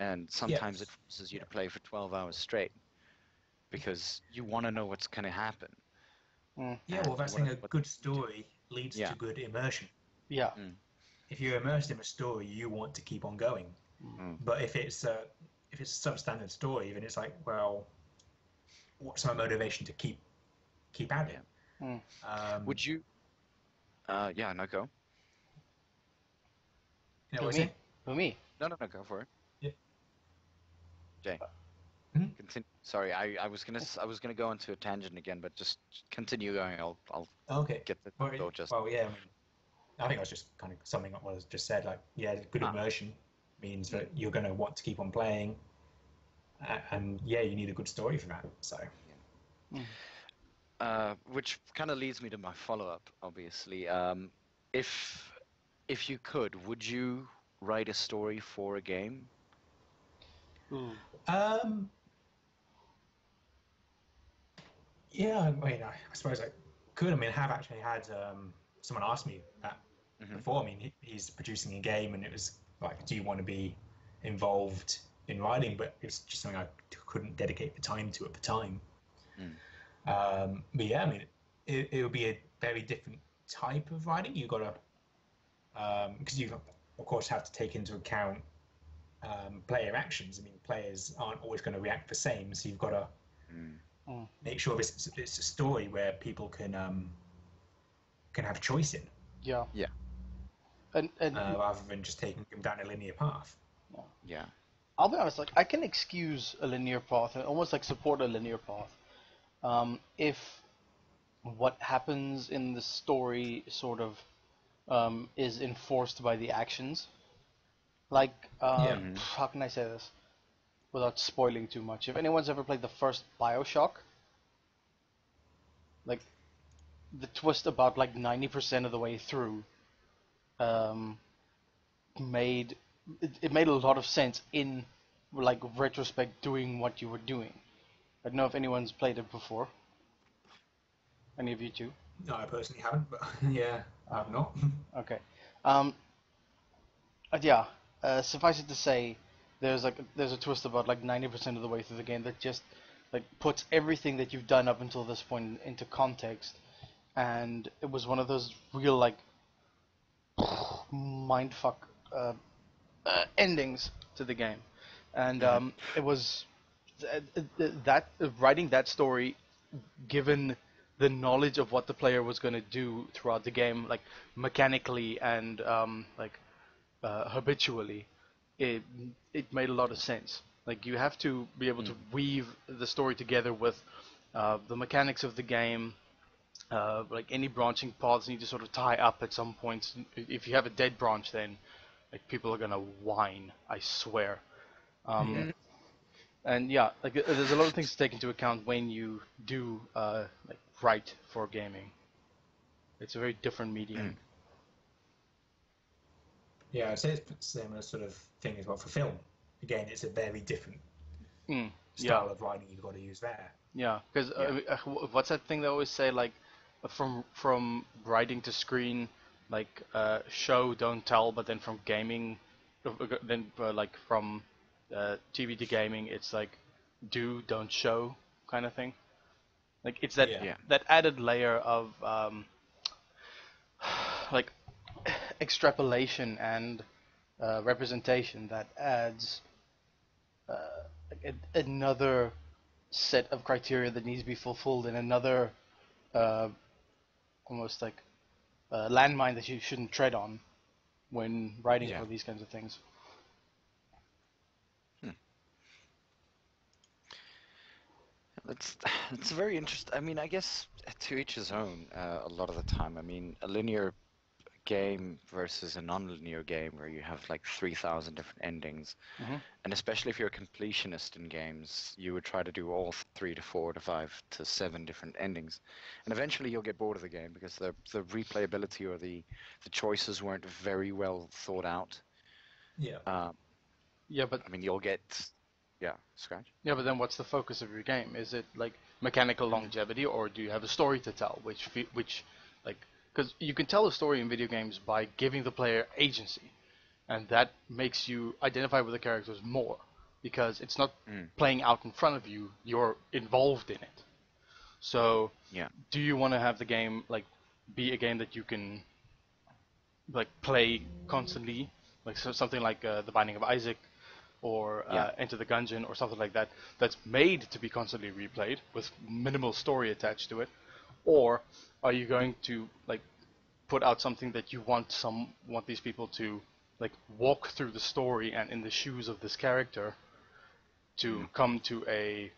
and sometimes Yes. it forces you to play for 12 hours straight because you want to know what's going to happen. Mm. Yeah, well, and that's what- thing. A good story leads Yeah. to good immersion. Yeah. If you're immersed in a story, you want to keep on going. Mm. But if it's a if it's a substandard story, then it's like, well, what's my motivation to keep keep at it? Mm. Um, Would you? Uh, yeah, no, go. you know Who me? saying? Who me? No, no, no, go for it. Yeah. Jay. Mhm. Continue. Sorry, I, I was gonna s- I was gonna go into a tangent again, but just continue going. I'll I'll Okay. get the Well, thought just. well, yeah. I, mean, I think I was just kind of summing up what I just said. Like, yeah, good Ah. immersion means that you're going to want to keep on playing. A- and yeah, you need a good story for that. So Uh, which kind of leads me to my follow-up, obviously. Um, if if you could, would you write a story for a game? Ooh. Um. Yeah, I mean, I, I suppose I could. I mean, I have actually had um, someone ask me that Mhm. before. I mean, he, he's producing a game, and it was like, "Do you want to be involved in writing?" But it's just something I couldn't dedicate the time to at the time. Mm. Um, but yeah, I mean, it, it would be a very different type of writing. You've got to, because you of course have to take into account um, player actions. I mean, players aren't always going to react the same, so you've got to Mm. make sure it's, it's a story where people can um, can have choice in, Yeah. Yeah. And and uh, rather than just taking them down a linear path. Yeah. I'll be honest, like I can excuse a linear path and almost like support a linear path, um, if what happens in the story sort of um, is enforced by the actions. Like, uh, Yeah. Mhm. how can I say this without spoiling too much? If anyone's ever played the first Bioshock, like the twist about like ninety percent of the way through, um, made it, it made a lot of sense in like retrospect doing what you were doing. I don't know if anyone's played it before. Any of you two? No, I personally haven't, but yeah, I've not. Okay. Um, yeah, uh, suffice it to say, there's like there's a twist about like 90% of the way through the game that just like puts everything that you've done up until this point into context, and it was one of those real like mindfuck uh, uh, endings to the game, and um, it was th- th- that writing that story, given the knowledge of what the player was going to do throughout the game, like mechanically and um, like uh, habitually, it it made a lot of sense. Like you have to be able to weave the story together with uh, the mechanics of the game. Uh, like any branching paths need to sort of tie up at some points. If you have a dead branch, then like people are gonna whine. I swear. Um, And yeah, like there's a lot of things to take into account when you do uh, like write for gaming. It's a very different medium. Yeah, I'd say it's a similar sort of thing as well for film. Again, it's a very different Mm, style yeah, of writing you've got to use there. yeah. Because uh, uh, what's that thing they always say? Like from from writing to screen, like uh, show don't tell, but then from gaming, uh, uh, then uh, like from uh, TV to gaming, it's like do don't show kind of thing. Like it's that Yeah. Yeah. that added layer of um, like extrapolation and uh, representation that adds uh, a, another set of criteria that needs to be fulfilled and another uh, almost like uh, landmine that you shouldn't tread on when writing Yeah. for these kinds of things. That's that's very interesting. I mean, I guess to each his own. Uh, a lot of the time, I mean, a linear game versus a non-linear game where you have like three thousand different endings, Mhm. and especially if you're a completionist in games, you would try to do all three to four to five to seven different endings, and eventually you'll get bored of the game because the the replayability or the the choices weren't very well thought out. Yeah. Um, Yeah, but I mean, you'll get yeah, scratch. Yeah, but then what's the focus of your game? Is it like mechanical longevity, or do you have a story to tell? Which, which, like, because you can tell a story in video games by giving the player agency, and that makes you identify with the characters more, because it's not Mm. playing out in front of you; you're involved in it. So, Yeah. do you want to have the game like be a game that you can like play constantly, like so, something like uh, The Binding of Isaac, or uh, Enter the Gungeon, or something like that, that's made to be constantly replayed with minimal story attached to it, or are you going to like put out something that you want some want these people to like walk through the story and in the shoes of this character to hmm. come to a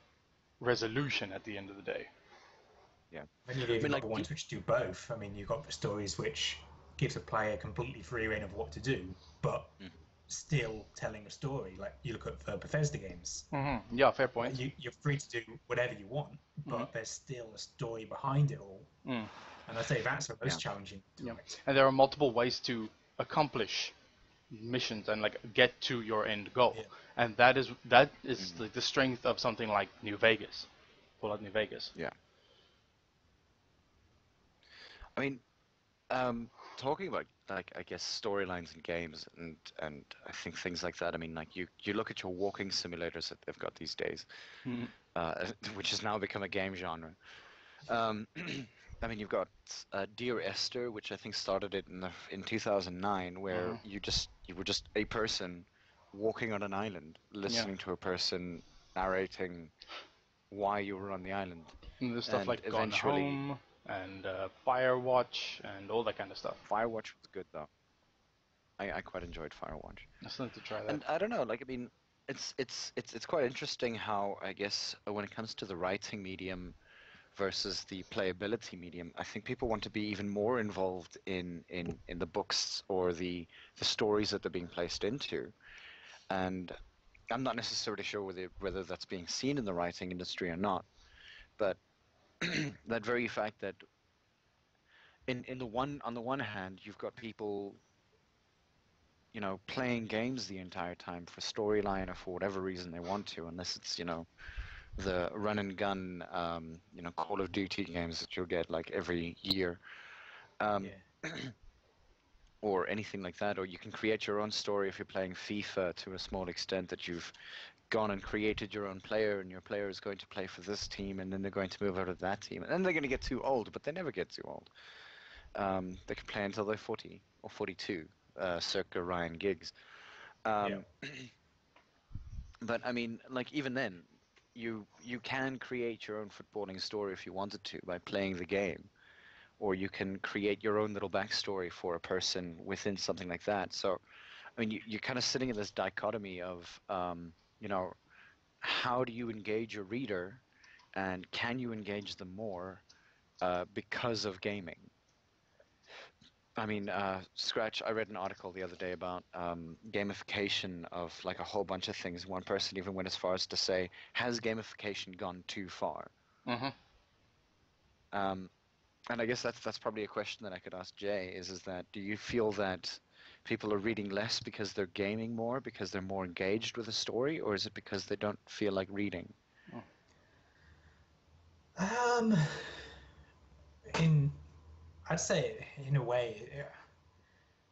resolution at the end of the day? Yeah, and you've even mean, like, the ones which do both. I mean, you've got the stories which gives a player completely free reign of what to do, but hmm. Still telling a story. Like you look at the Bethesda games, Mm-hmm. Yeah, fair point. you, you're free to do whatever you want, but Mhm. there's still a story behind it all. Mm. And I say that's the most Yeah. challenging. Yeah. And there are multiple ways to accomplish missions and like get to your end goal. Yeah. And that is that is Mhm. like the strength of something like New Vegas, Fallout New Vegas. Yeah. I mean, um, talking about like I guess storylines in games and and I think things like that. I mean, like you you look at your walking simulators that they've got these days, Mhm. uh, which has now become a game genre. Um, I mean, you've got uh, Dear Esther, which I think started it in the, in 2009, where Mhm. you just you were just a person walking on an island, listening to a person narrating why you were on the island. And there's stuff And like Gone eventually- Home and uh, Firewatch and all that kind of stuff. Firewatch was good though. I, I quite enjoyed Firewatch. I still need to try that. And I don't know, like I mean, it's it's it's it's quite interesting how I guess uh, when it comes to the writing medium versus the playability medium, I think people want to be even more involved in in in the books or the the stories that they're being placed into, and I'm not necessarily sure whether whether that's being seen in the writing industry or not, but that very fact that in in the one on the one hand you've got people you know, playing games the entire time for storyline or for whatever reason they want to, unless it's, you know, the run and gun, um, you know, Call of Duty games that you'll get like every year, um, Yeah. or anything like that. Or you can create your own story if you're playing FIFA to a small extent that you've gone and created your own player and your player is going to play for this team and then they're going to move out of that team and then they're going to get too old, but they never get too old. Um, they can play until they're 40 or 42 uh, circa Ryan Giggs. Um, but I mean, like even then, you you can create your own footballing story if you wanted to by playing the game, or you can create your own little backstory for a person within something like that. So, I mean, you, you're kind of sitting in this dichotomy of, um, you know, how do you engage your reader, and can you engage them more uh, because of gaming? I mean, uh, Scratch, I read an article the other day about um, gamification of like a whole bunch of things. One person even went as far as to say, has gamification gone too far? Mm-hmm. Um, and I guess that's that's probably a question that I could ask Jay. Is is that do you feel that people are reading less because they're gaming more because they're more engaged with a story, or is it because they don't feel like reading? Um, in, I'd say in a way, yeah.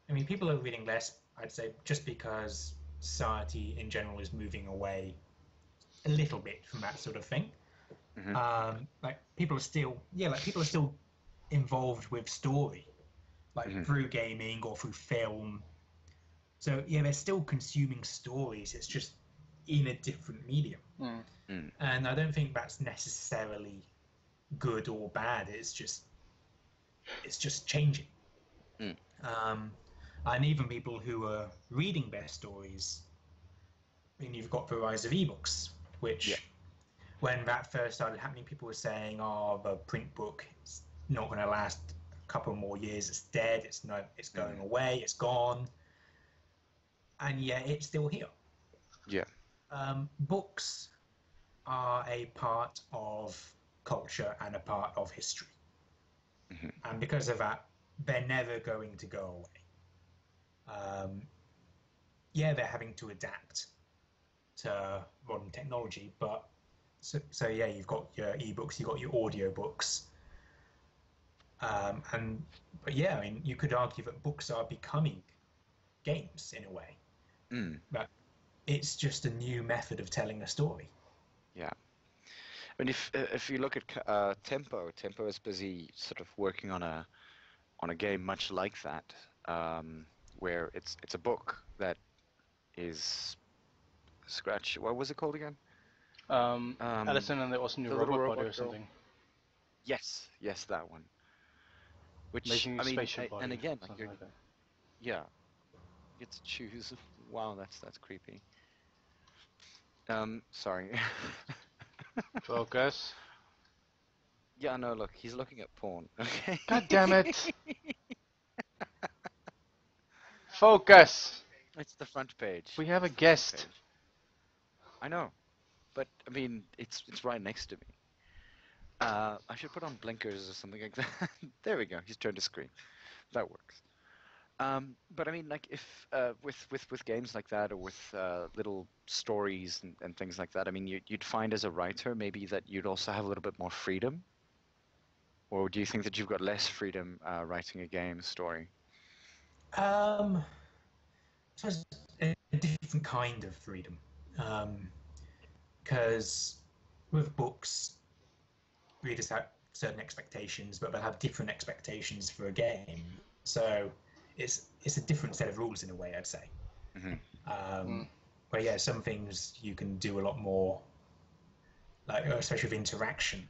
I mean, people are reading less. I'd say just because society in general is moving away a little bit from that sort of thing. Mhm. Um, like people are still, yeah, like people are still involved with story, like Mhm. through gaming or through film. So yeah, they're still consuming stories. It's just in a different medium Mm. and I don't think that's necessarily good or bad. It's just it's just changing. Mm. Um, and even people who are reading their stories, I mean, you've got the rise of ebooks, which Yeah. when that first started happening, people were saying, "Oh, the print book is not going to last a couple more years. It's dead. It's no, it's going Mm. away. It's gone." And yet, it's still here. Yeah. Um, books are a part of culture and a part of history. Mhm. And because of that, they're never going to go away. Um, yeah, they're having to adapt to modern technology, but so, so yeah, you've got your ebooks, you've got your audio books. Um, and but yeah, I mean, you could argue that books are becoming games in a way. Mm. It's just a new method of telling a story. Yeah. I mean, if uh, if you look at uh, Tempo, Tempo is busy sort of working on a on a game much like that, um, where it's it's a book that is scratch. What was it called again? Um, Um, Alison and the Awesome New the Robot, robot Body or something. Yes, yes, that one. Which Making I mean, I- body. and again, like you're, like yeah, you get to choose. Wow, that's that's creepy. Um, sorry. Focus. yeah, no, look, he's looking at porn. Okay. God damn it! Focus! It's the front page. We have a It's front guest. I know, but I mean, it's it's right next to me. Uh, I should put on blinkers or something like that. there we go. He's turned to screen. That works. Um, but I mean, like if uh, with with with games like that, or with uh, little stories and, and things like that, I mean, you, you'd find as a writer maybe that you'd also have a little bit more freedom. Or do you think that you've got less freedom uh, writing a game story? Um, I suppose a different kind of freedom. Because with books, readers have certain expectations, but they'll have different expectations for a game. So it's it's a different set of rules in a way, I'd say. Mhm. Um, Mm. Where yeah, some things you can do a lot more, like especially with interaction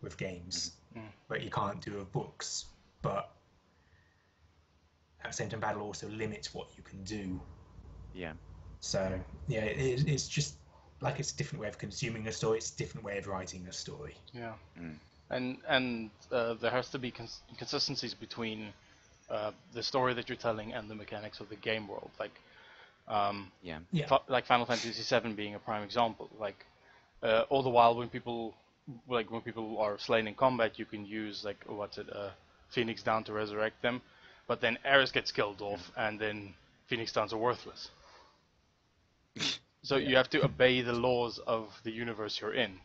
with games, Mm. but you can't do with books. But at the same time, that'll also limit what you can do. Yeah. So yeah, it, it's just like it's a different way of consuming a story. It's a different way of writing a story. Yeah. Mm. And and uh, there has to be cons- consistencies between uh, the story that you're telling and the mechanics of the game world. Like, um, Yeah. Yeah. Fi- like Final Fantasy VII being a prime example. Like, uh, all the while when people like when people are slain in combat, you can use like what's it, uh, Phoenix Down to resurrect them, but then Aeris gets killed off, and then Phoenix Downs are worthless. So you have to obey the laws of the universe you're in,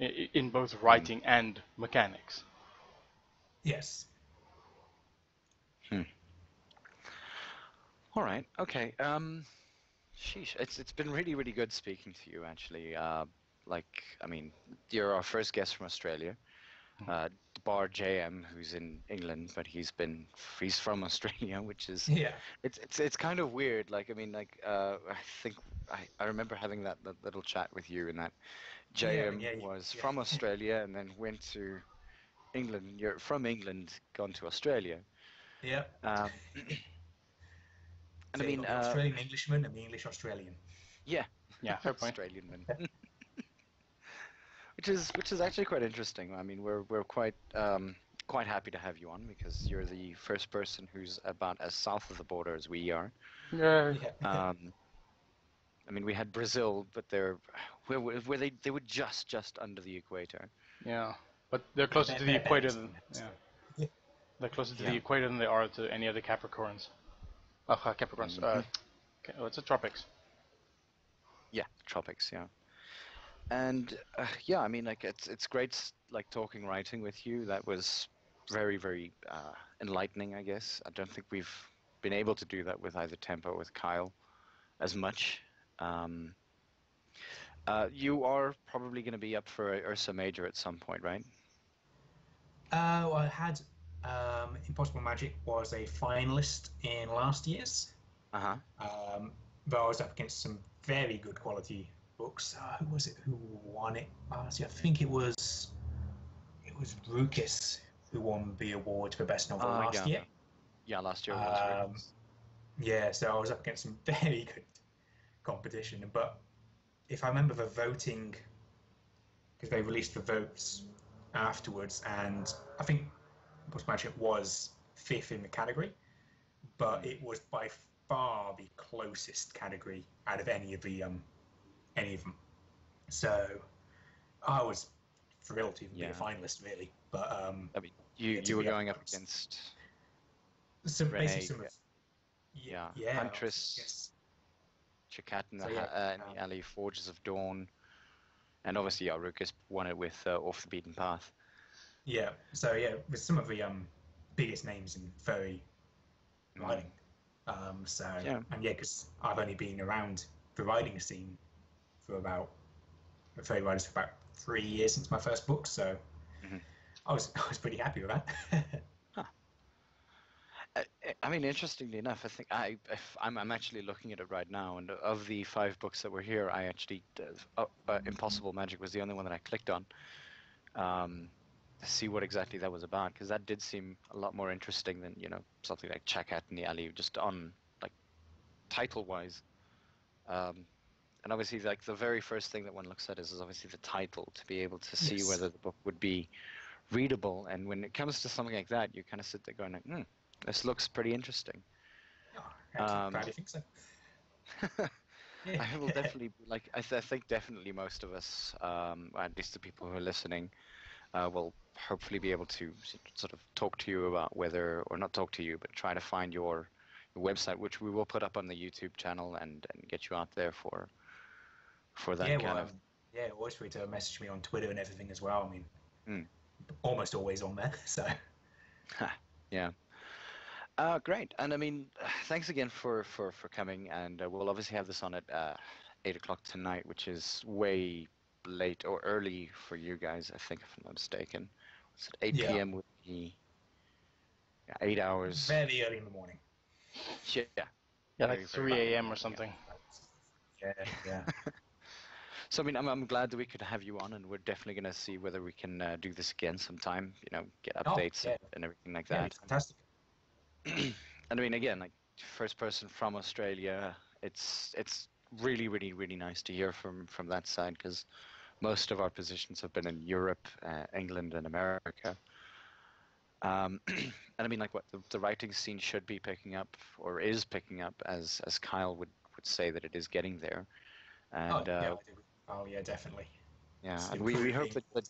i- i- in both writing and mechanics. Yes. Hmm. All right. Okay. Um, sheesh. It's it's been really really good speaking to you actually. Uh, like I mean, you're our first guest from Australia. Uh, Bar JM, who's in England, but he's been he's from Australia, which is Yeah. it's it's it's kind of weird. Like I mean, like uh, I think I, I remember having that, that little chat with you, and that Yeah, JM yeah, you- was yeah. from Australia and then went to England. You're from England, gone to Australia. Yeah. Um, and So I mean, got uh, Australian Englishman and the English Australian. yeah, Yeah, fair point. Australian man. which is which is actually quite interesting. I mean, we're we're quite um, quite happy to have you on because you're the first person who's about as south of the border as we are. Yeah. Yeah. Um, I mean, we had Brazil, but they're where where where they they were just just under the equator. Yeah, but they're closer to the equator than than yeah. Yeah. They're closer to Yeah. the equator than they are to any other Capricorns. Oh, uh, Capricorns. Uh, ca- what's it? Tropics. Yeah, tropics. Yeah, and uh, yeah, I mean, like it's it's great, like talking writing with you. That was very very uh, enlightening. I guess I don't think we've been able to do that with either Tempo or with Kyell as much. Um, uh, you are probably going to be up for Ursa Major at some point, right? Uh, well, I had um, Impossible Magic was a finalist in last year's. Uh huh. Um, but I was up against some very good quality books. Uh, who was it who won it last year? I think it was it was Rukis who won the award for best novel Uh, last yeah. year. Yeah, last year. Um, Yeah, so I was up against some very good competition. But if I remember the voting, because they released the votes afterwards, and I think Impossible Magic was fifth in the category, but it was by far the closest category out of any of the um, any of them. So I was thrilled to even be a finalist, really. But um, I mean, you you were going up against some Renee, basically some of yeah, yeah, Huntress. Chakat in the, So, yeah, uh, in the um, alley, Forges of Dawn, and obviously yeah, Rukis won it with uh, Off the Beaten Path. Yeah. So yeah, with some of the um biggest names in furry Mm. writing. Um. So Yeah. and yeah, because I've only been around the riding scene for about furry writers for about three years since my first book. So Mhm. I was I was pretty happy with that. I, I mean, interestingly enough, I think I if I'm I'm actually looking at it right now, and of the five books that were here, I actually uh, uh, Impossible Magic was the only one that I clicked on. Um, to see what exactly that was about, because that did seem a lot more interesting than you know something like Chakat in the Alley, just on like title wise. Um, and obviously, like the very first thing that one looks at is, is obviously the title to be able to see Yes. whether the book would be readable. And when it comes to something like that, you kind of sit there going like, hmm, this looks pretty interesting. Oh, Um, glad think so. I will definitely like. I, th- I, think definitely most of us, um, at least the people who are listening, uh, will hopefully be able to sort of talk to you about whether, or not talk to you, but try to find your, your website, which we will put up on the YouTube channel and, and get you out there for for that yeah, kind well, of. Yeah, always free to message me on Twitter and everything as well. I mean, mm. almost always on there. So. yeah. Uh, great, and I mean, thanks again for for for coming, and uh, we'll obviously have this on at uh, eight o'clock tonight, which is way late or early for you guys, I think, if I'm not mistaken. It's at eight Yeah. p.m. would be yeah, eight hours. Very early in the morning. Yeah, Yeah, Very, like 3 a.m. or something. Yeah, yeah. So I mean, I'm I'm glad that we could have you on, and we're definitely going to see whether we can uh, do this again sometime. You know, get Oh, updates yeah. and, and everything like yeah that. it's fantastic. And I mean, again, like first person from Australia, it's it's really, really, really nice to hear from from that side because most of our positions have been in Europe, uh, England, and America. Um, and I mean, like, what the, the writing scene should be picking up, or is picking up, as as Kyell would would say that it is getting there. And oh, yeah, uh, oh, yeah, definitely. yeah, It's and we, we hope that, that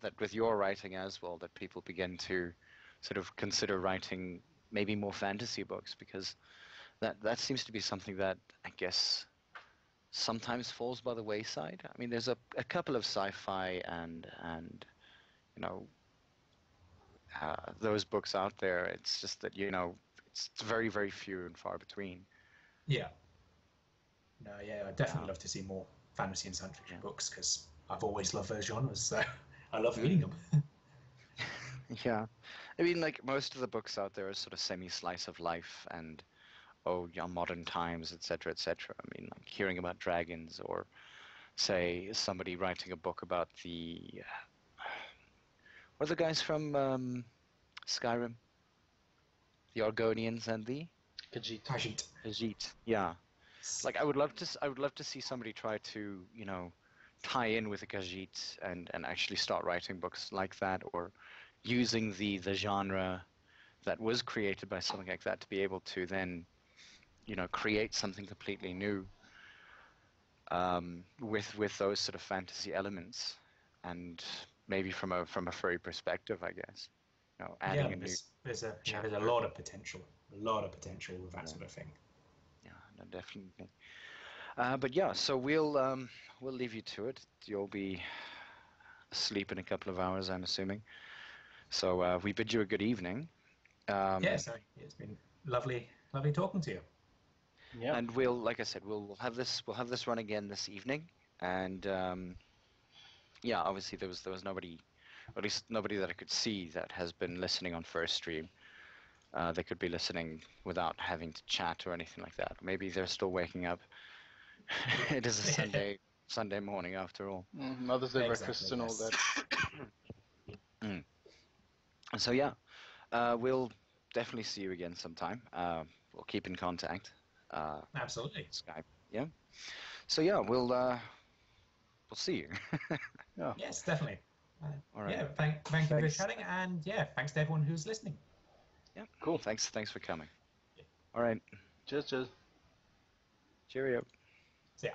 that with your writing as well, that people begin to sort of consider writing maybe more fantasy books because that that seems to be something that I guess sometimes falls by the wayside. I mean, there's a, a couple of sci-fi and and you know uh, those books out there. It's just that you know it's very very few and far between. Yeah. No, yeah, I definitely love to see more fantasy and science fiction Yeah. books because I've always loved those genres, so I love reading them. Yeah, I mean, like most of the books out there are sort of semi-slice of life and oh, yeah, modern times, etc., etc. I mean, like hearing about dragons or say somebody writing a book about the what are the guys from um, Skyrim, the Argonians and the Khajiit. Khajiit. Khajiit. Yeah, like I would love to, I would love to see somebody try to, you know, tie in with the Khajiit and and actually start writing books like that, or using the the genre that was created by something like that to be able to then, you know, create something completely new. Um, with with those sort of fantasy elements, and maybe from a from a furry perspective, I guess. You know, adding yeah, there's, there's a yeah, there's a lot of potential, a lot of potential with that Yeah. sort of thing. Yeah, no, definitely. Uh, but yeah, so we'll um, we'll leave you to it. You'll be asleep in a couple of hours, I'm assuming. So uh, we bid you a good evening. Um, yeah, so it's been lovely, lovely talking to you. Yeah. And we'll, like I said, we'll, we'll have this we'll have this run again this evening. And um, yeah, obviously there was there was nobody, at least nobody that I could see that has been listening on first stream. Uh, they could be listening without having to chat or anything like that. Maybe they're still waking up. it is a Sunday Sunday morning after all. Mm, Mother's Day Exactly, breakfasts and all yes. That. So yeah, uh, we'll definitely see you again sometime. Uh, we'll keep in contact. Uh, Absolutely. Skype. Yeah. So yeah, we'll uh, we'll see you. Yes, definitely. Uh, All right. Yeah, thank, thank you for chatting, and yeah, thanks to everyone who's listening. yeah. Cool. Thanks. Thanks for coming. All right. Cheers, cheers. Cheerio. So yeah.